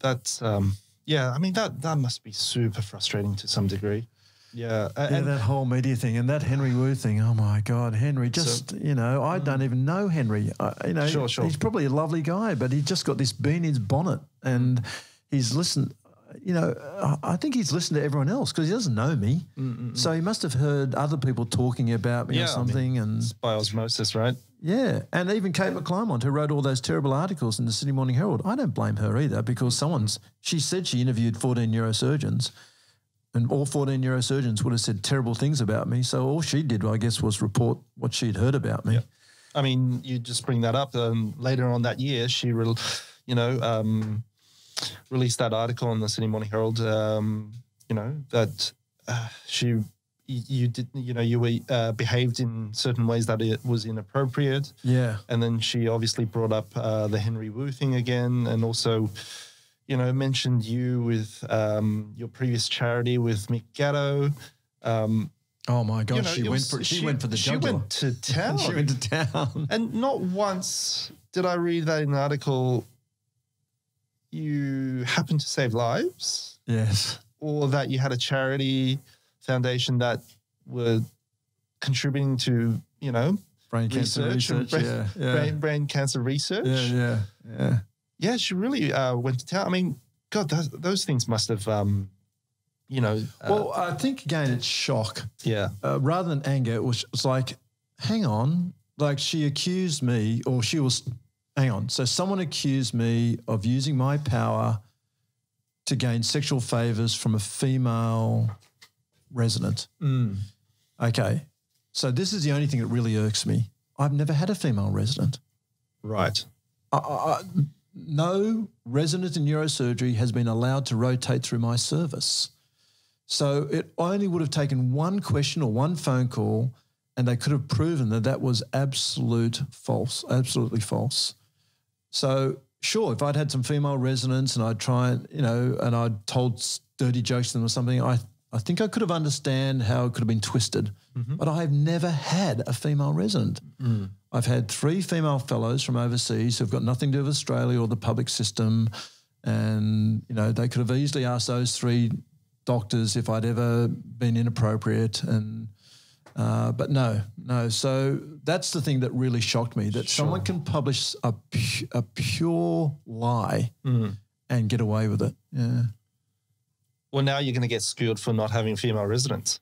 that's um yeah, I mean that that must be super frustrating to some degree. Yeah. a- Yeah, and- that whole media thing and that Henry Wu thing. Oh my God, Henry! Just you know, I don't mm. even know Henry. I, you know, Mm. Sure, sure. he's probably a lovely guy, but he just got this bee in his bonnet, and mm. he's listened. You know, I- I think he's listened to everyone else because he doesn't know me. Mm, so he must have heard other people talking about me Yeah, I or mean, something, and it's by osmosis, right? Yeah, and even Kate McClymont, who wrote all those terrible articles in the Sydney Morning Herald, I don't blame her either because someone's, she said she interviewed 14 neurosurgeons and all 14 neurosurgeons would have said terrible things about me. So all she did, I guess, was report what she'd heard about me. I mean, you just bring that up. Um, later on that year, she, re- you know, um, released that article in the Sydney Morning Herald. Um, you know that uh, she, you did, you know, you were uh, behaved in certain ways that it was inappropriate. Yeah. And then she obviously brought up uh, the Henry Wu thing again, and also, you know, mentioned you with um, your previous charity with Mick Gatto. Um, Oh my gosh, you know, she went was- for she, went for the She went to town. she went to town. And not once did I read that in an article you happened to save lives yes. or that you had a charity foundation that were contributing to, you know, Brain cancer research, brain, yeah. Yeah. brain, brain cancer research. yeah. Yeah. Yeah. Yeah, she really uh, went to town. I mean, God, those, those things must have, um, you know, uh, Well, I think again, it's shock. yeah, uh, rather than anger, it was, it was like, hang on, like she accused me, or she was, hang on. So someone accused me of using my power to gain sexual favors from a female resident. Mm. Okay. So this is the only thing that really irks me. I've never had a female resident. right. I, I, I- no resident in neurosurgery has been allowed to rotate through my service. So it only would have taken one question or one phone call, and they could have proven that that was absolute false, absolutely false. So sure, if I'd had some female residents and I'd try and you know, and I'd told dirty jokes to them or something, I I think I could have understand how it could have been twisted. Mm-hmm. But I've never had a female resident. Mm. I've had three female fellows from overseas who've got nothing to do with Australia or the public system. And, you know, they could have easily asked those three doctors if I'd ever been inappropriate. And, uh, but no, no. So that's the thing that really shocked me that someone can publish a, pu- a pure lie mm. and get away with it. Yeah. Well, now you're going to get skewed for not having female residents.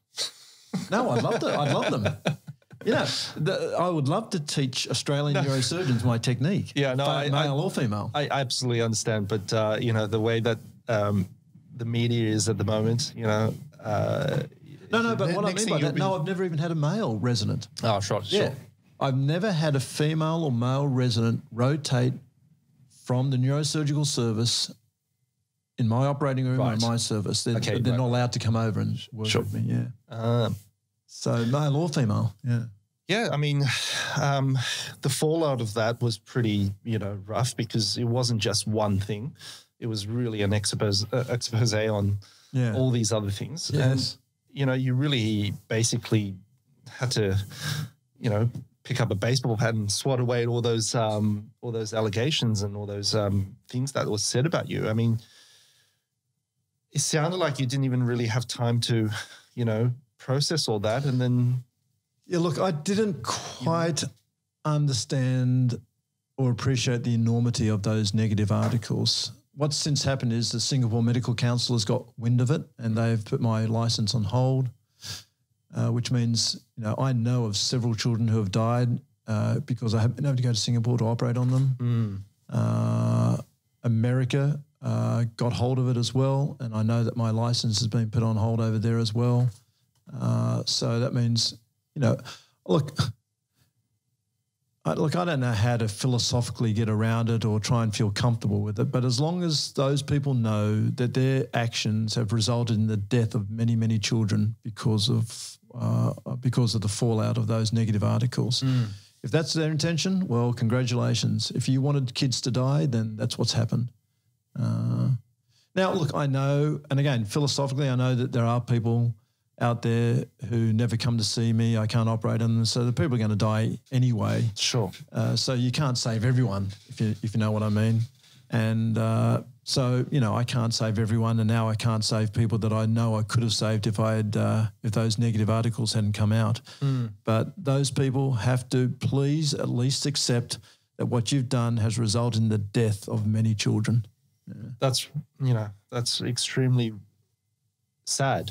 No, I'd love to. I'd love them. Yeah, the, I would love to teach Australian neurosurgeons my technique. Yeah, no, I- male I- or female. I absolutely understand, but uh, you know the way that um, the media is at the moment, you know. Uh, no, no, but ne- what I mean by that, be- no, I've never even had a male resident. oh, sure, sure. Yeah. I've never had a female or male resident rotate from the neurosurgical service in my operating room or Right. in my service. They're, Okay, they're right. not allowed to come over and work Sure. with me. Yeah. Um, So male or female. Yeah. Yeah, I mean, um, the fallout of that was pretty, you know, rough because it wasn't just one thing; it was really an expose, uh, expose on Yeah. all these other things. Yes. And you know, you really basically had to, you know, pick up a baseball bat and swat away all those um, all those allegations and all those um, things that was said about you. I mean, it sounded like you didn't even really have time to, you know, process all that, and then Yeah, look, I didn't quite understand or appreciate the enormity of those negative articles. What's since happened is the Singapore Medical Council has got wind of it and they've put my license on hold, uh, which means, you know, I know of several children who have died uh, because I haven't been able to go to Singapore to operate on them. Uh, America uh, got hold of it as well, and I know that my license has been put on hold over there as well. Uh, so that means, you know, look, I, look, I don't know how to philosophically get around it or try and feel comfortable with it, but as long as those people know that their actions have resulted in the death of many, many children because of uh, because of the fallout of those negative articles. If that's their intention, well, congratulations. If you wanted kids to die, then that's what's happened. Uh, now, look, I know, and again, philosophically, I know that there are people out there who never come to see me. I can't operate on them, so the people are going to die anyway. sure, Uh, so you can't save everyone, if you if you know what I mean. And uh, so you know, I can't save everyone, and now I can't save people that I know I could have saved if I had uh, if those negative articles hadn't come out. But those people have to please at least accept that what you've done has resulted in the death of many children. That's you know that's extremely sad.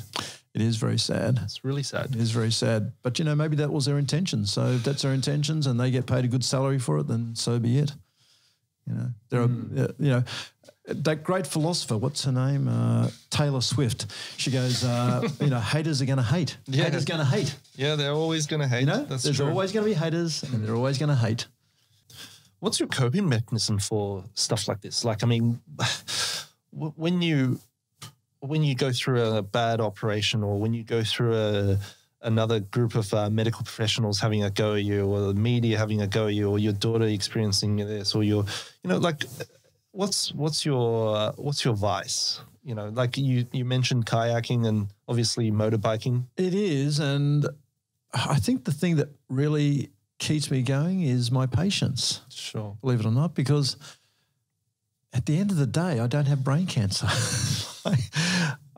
It is very sad. It's really sad. It is very sad. But you know, maybe that was their intention. So if that's their intentions and they get paid a good salary for it, then so be it. You know, there are, uh, you know, that great philosopher, what's her name? Uh, Taylor Swift. She goes, uh, you know, haters are going to hate. Yeah. Haters going to hate. Yeah, they're always going to hate. You know, that's there's true. always going to be haters and they're always going to hate. What's your coping mechanism for stuff like this? Like, I mean, when you when you go through a bad operation, or when you go through a another group of uh, medical professionals having a go at you, or the media having a go at you, or your daughter experiencing this, or your, you know, like, what's what's your uh, what's your vice? You know, like you you mentioned kayaking and obviously motorbiking. It is. And I think the thing that really keeps me going is my patients. Sure. believe it or not, because at the end of the day, I don't have brain cancer. I,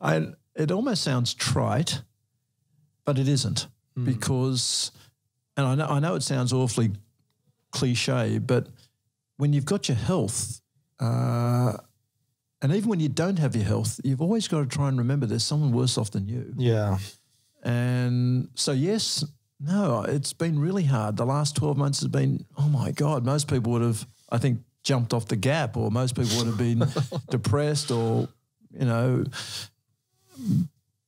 I, it almost sounds trite, but it isn't because, and I know, I know it sounds awfully cliche, but when you've got your health, uh, and even when you don't have your health, you've always got to try and remember there's someone worse off than you. Yeah. And so, yes, no, it's been really hard. The last 12 months has been, oh my God, most people would have, I think, jumped off the gap, or most people would have been depressed, or, you know,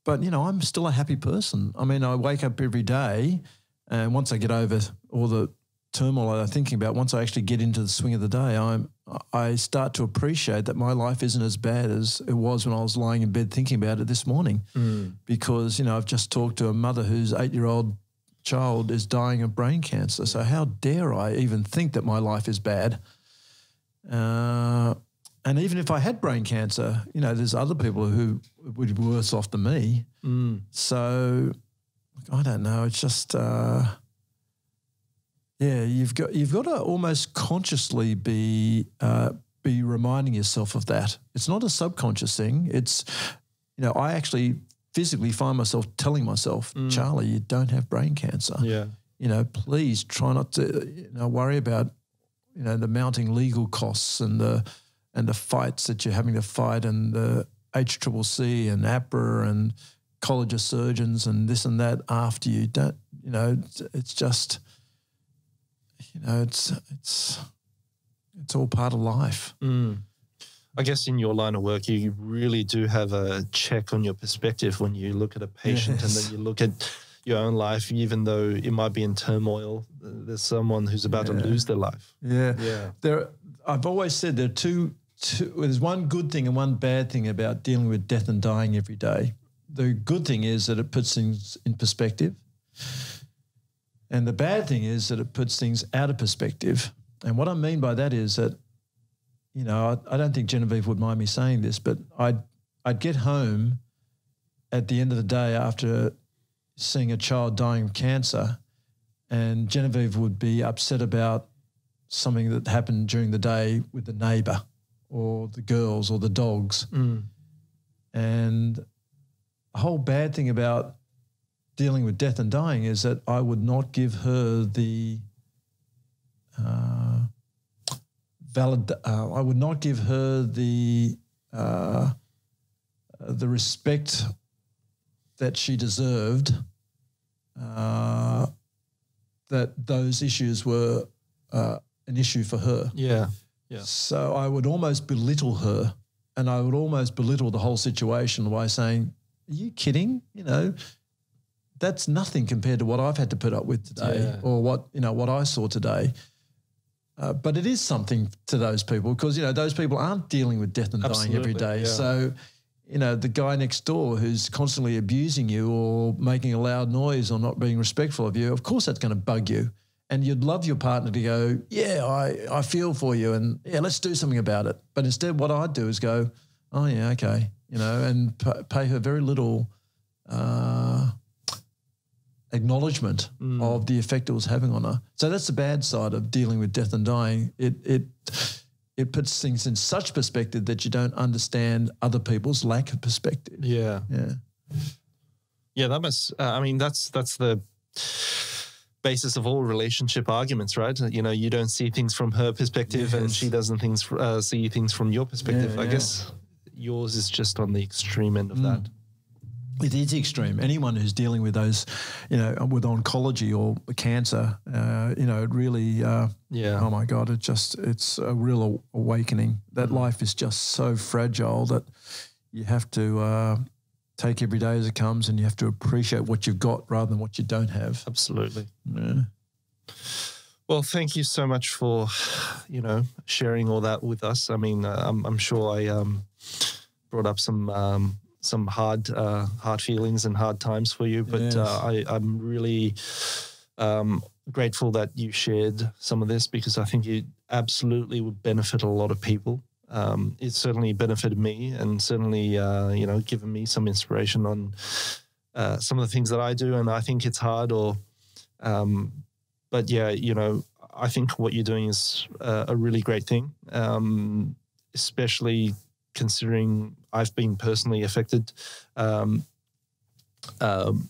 but, you know, I'm still a happy person. I mean, I wake up every day, and once I get over all the turmoil I'm thinking about, once I actually get into the swing of the day, I'm, I start to appreciate that my life isn't as bad as it was when I was lying in bed thinking about it this morning mm. because you know I've just talked to a mother whose eight-year-old child is dying of brain cancer. So how dare I even think that my life is bad? Uh, and even if I had brain cancer, you know, there's other people who would be worse off than me. So I don't know. It's just. Uh, yeah, you've got you've got to almost consciously be uh, be reminding yourself of that. It's not a subconscious thing. It's you know I actually physically find myself telling myself, Charlie, you don't have brain cancer. Yeah. You know, please try not to you know worry about you know the mounting legal costs and the and the fights that you're having to fight and the HCCC and APRA and College of Surgeons and this and that after you. Don't you know, it's, it's just, you know, it's it's it's all part of life. Mm. I guess in your line of work, you really do have a check on your perspective when you look at a patient yes. and then you look at your own life, even though it might be in turmoil. There's someone who's about yeah. to lose their life. Yeah, yeah. There, I've always said there are two, two. There's one good thing and one bad thing about dealing with death and dying every day. The good thing is that it puts things in perspective, and the bad thing is that it puts things out of perspective. And what I mean by that is that you know, I, I, don't think Genevieve would mind me saying this, but I'd I'd get home at the end of the day after seeing a child dying of cancer, and Genevieve would be upset about something that happened during the day with the neighbour or the girls or the dogs. Mm. And a whole bad thing about dealing with death and dying is that I would not give her the uh, valid. Uh, I would not give her the uh, the respect that she deserved. Uh, that those issues were uh, an issue for her. Yeah, yeah. So I would almost belittle her, and I would almost belittle the whole situation by saying, "Are you kidding? You know." That's nothing compared to what I've had to put up with today, yeah. or what you know what I saw today. Uh, but it is something to those people because you know those people aren't dealing with death and Absolutely, dying every day. Yeah. So, you know, the guy next door who's constantly abusing you or making a loud noise or not being respectful of you, of course that's going to bug you. And you'd love your partner to go, yeah, I, I feel for you, and yeah, let's do something about it. But instead, what I'd do is go, oh yeah, okay, you know, and p- pay her very little. Uh, acknowledgement mm. of the effect it was having on her. So that's the bad side of dealing with death and dying. It it it puts things in such perspective that you don't understand other people's lack of perspective. Yeah, yeah, yeah. That must. Uh, I mean, that's that's the basis of all relationship arguments, right? You know, you don't see things from her perspective, yes. and she doesn't things uh, see things from your perspective. Yeah, I yeah. guess yours is just on the extreme end of mm. that it is extreme. Anyone who's dealing with those, you know, with oncology or cancer, uh, you know, it really, uh, yeah. Oh my God, it just it's a real awakening. That mm-hmm. life is just so fragile that you have to uh, take every day as it comes, and you have to appreciate what you've got rather than what you don't have. Absolutely. Yeah. Well, thank you so much for, you know, sharing all that with us. I mean, uh, I'm, I'm sure I um, brought up some um, some hard uh, hard feelings and hard times for you. But yes. uh, I, I'm really um, grateful that you shared some of this because I think it absolutely would benefit a lot of people. Um, it certainly benefited me and certainly uh, you know given me some inspiration on uh, some of the things that I do. And I think it's hard or um, but yeah, you know, I think what you're doing is a really great thing, um, especially considering I've been personally affected um, um,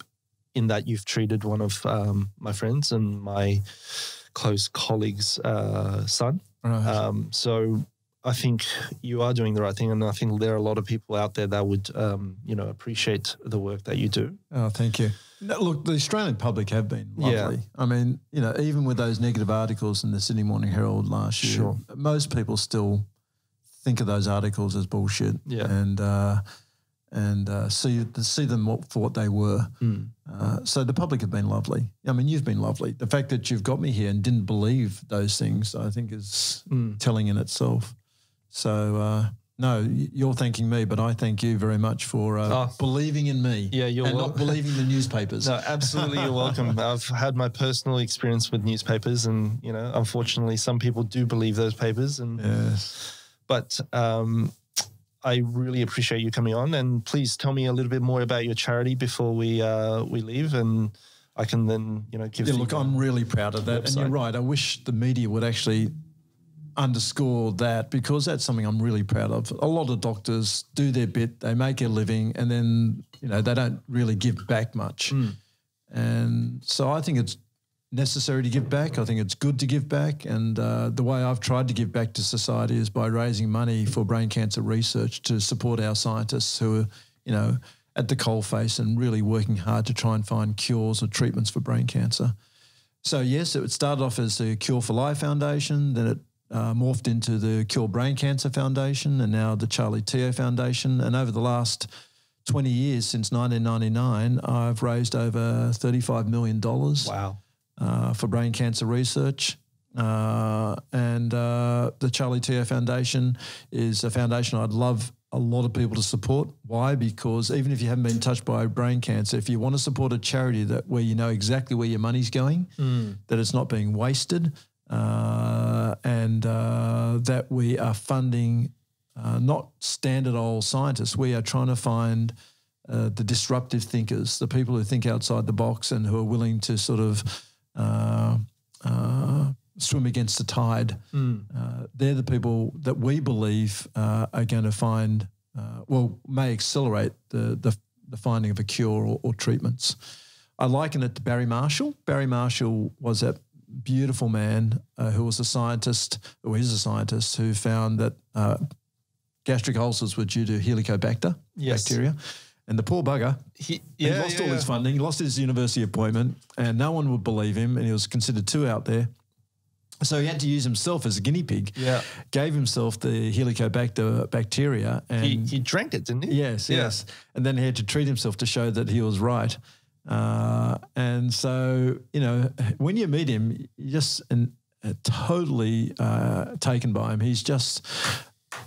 in that you've treated one of um, my friends and my close colleagues' uh, son. Right. Um, so I think you are doing the right thing, and I think there are a lot of people out there that would, um, you know, appreciate the work that you do. Oh, thank you. No, look, the Australian public have been lovely. Yeah. I mean, you know, even with those negative articles in the Sydney Morning Herald last year, sure. most people still think of those articles as bullshit. Yeah. And uh, and uh, see see them for what they were. Mm. Uh, so the public have been lovely. I mean, you've been lovely. The fact that you've got me here and didn't believe those things, I think, is mm. telling in itself. So. Uh, no, you're thanking me, but I thank you very much for uh, oh. believing in me. Yeah, you're and wel- not believing the newspapers. No, absolutely, you're welcome. I've had my personal experience with newspapers, and you know, unfortunately, some people do believe those papers, and yes but um, I really appreciate you coming on, and please tell me a little bit more about your charity before we uh, we leave, and I can then you know give. Yeah, look, I'm really proud of that, and you're right. I wish the media would actually underscore that because that's something I'm really proud of. A lot of doctors do their bit, they make a living, and then you know they don't really give back much. Mm. And so I think it's necessary to give back. I think it's good to give back. And uh, the way I've tried to give back to society is by raising money for brain cancer research to support our scientists who are, you know, at the coalface and really working hard to try and find cures or treatments for brain cancer. So yes, it started off as the Cure for Life Foundation, then it uh, morphed into the Cure Brain Cancer Foundation, and now the Charlie Teo Foundation. And over the last 20 years, since 1999, I've raised over $35 million. Wow. Uh, for brain cancer research. Uh, and uh, the Charlie Teo Foundation is a foundation I'd love a lot of people to support. Why? Because even if you haven't been touched by brain cancer, if you want to support a charity that where you know exactly where your money's going, mm. that it's not being wasted, uh, and uh, that we are funding uh, not standard old scientists. We are trying to find uh, the disruptive thinkers, the people who think outside the box and who are willing to sort of swim against the tide. Mm. they're the people that we believe are going to find, well, may accelerate the, the, the finding of a cure or, or treatments. I liken it to Barry Marshall. Barry Marshall was at beautiful man uh, who was a scientist, or is a scientist, who found that uh, gastric ulcers were due to Helicobacter yes. bacteria. And the poor bugger, he, yeah, he lost yeah, all his funding, he lost his university appointment, and no one would believe him, and he was considered too out there. So he had to use himself as a guinea pig. Yeah. Gave himself the Helicobacter bacteria. And he, he drank it, didn't he? Yes, yeah. yes. And then he had to treat himself to show that he was right. Uh, and so, you know, when you meet him, you're just an, uh, totally uh, taken by him. He's just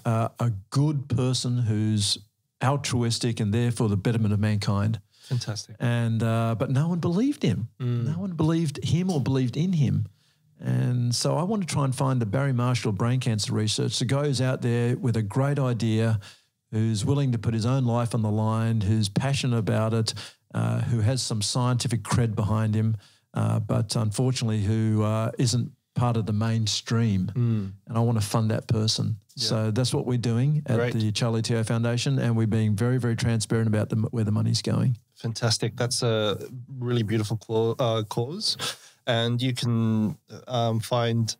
uh, a good person who's altruistic and there for the betterment of mankind. Fantastic. And uh, but no one believed him. Mm. No one believed him or believed in him. And so I want to try and find the Barry Marshall brain cancer research. Guy who's out there with a great idea, who's willing to put his own life on the line, who's passionate about it, uh, who has some scientific cred behind him, uh, but unfortunately who uh, not part of the mainstream. Mm. And I want to fund that person. Yeah. So that's what we're doing at Great. the Charlie Teo Foundation, and we're being very, very transparent about the, where the money's going. Fantastic. That's a really beautiful uh, cause. And you can um, find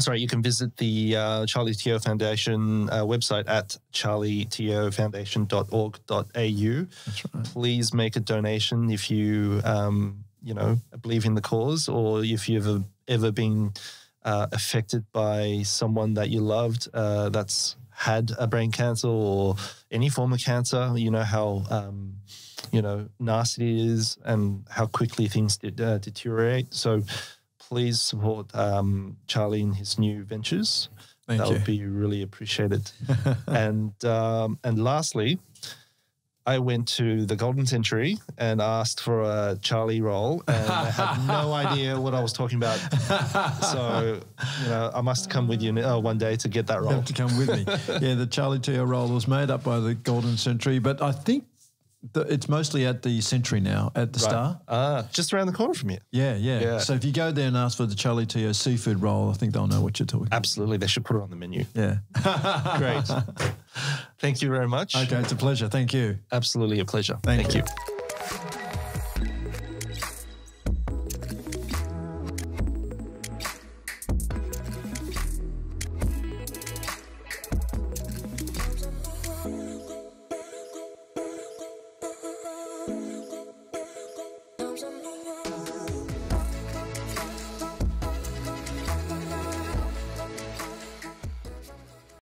sorry, you can visit the uh, Charlie Teo Foundation uh, website at charlieteofoundation.org.au. That's right. Please make a donation if you, um, you know, believe in the cause or if you've ever, ever been uh, affected by someone that you loved uh, that's had a brain cancer or any form of cancer. You know how. Um, you know, nasty it is and how quickly things did, uh, deteriorate. So, please support um, Charlie in his new ventures. Thank that you. would be really appreciated. and um, and lastly, I went to the Golden Century and asked for a Charlie roll, and I had no idea what I was talking about. So, you know, I must come with you uh, one day to get that roll. You have to come with me. yeah, the Charlie Teo roll was made up by the Golden Century, but I think the, it's mostly at the Century now, at the right. Star. Ah, just around the corner from here. Yeah, yeah, yeah. So if you go there and ask for the Charlie Teo seafood roll, I think they'll know what you're talking about. Absolutely. They should put it on the menu. Yeah. Great. Thank you very much. Okay, it's a pleasure. Thank you. Absolutely a pleasure. Thank, Thank you. you.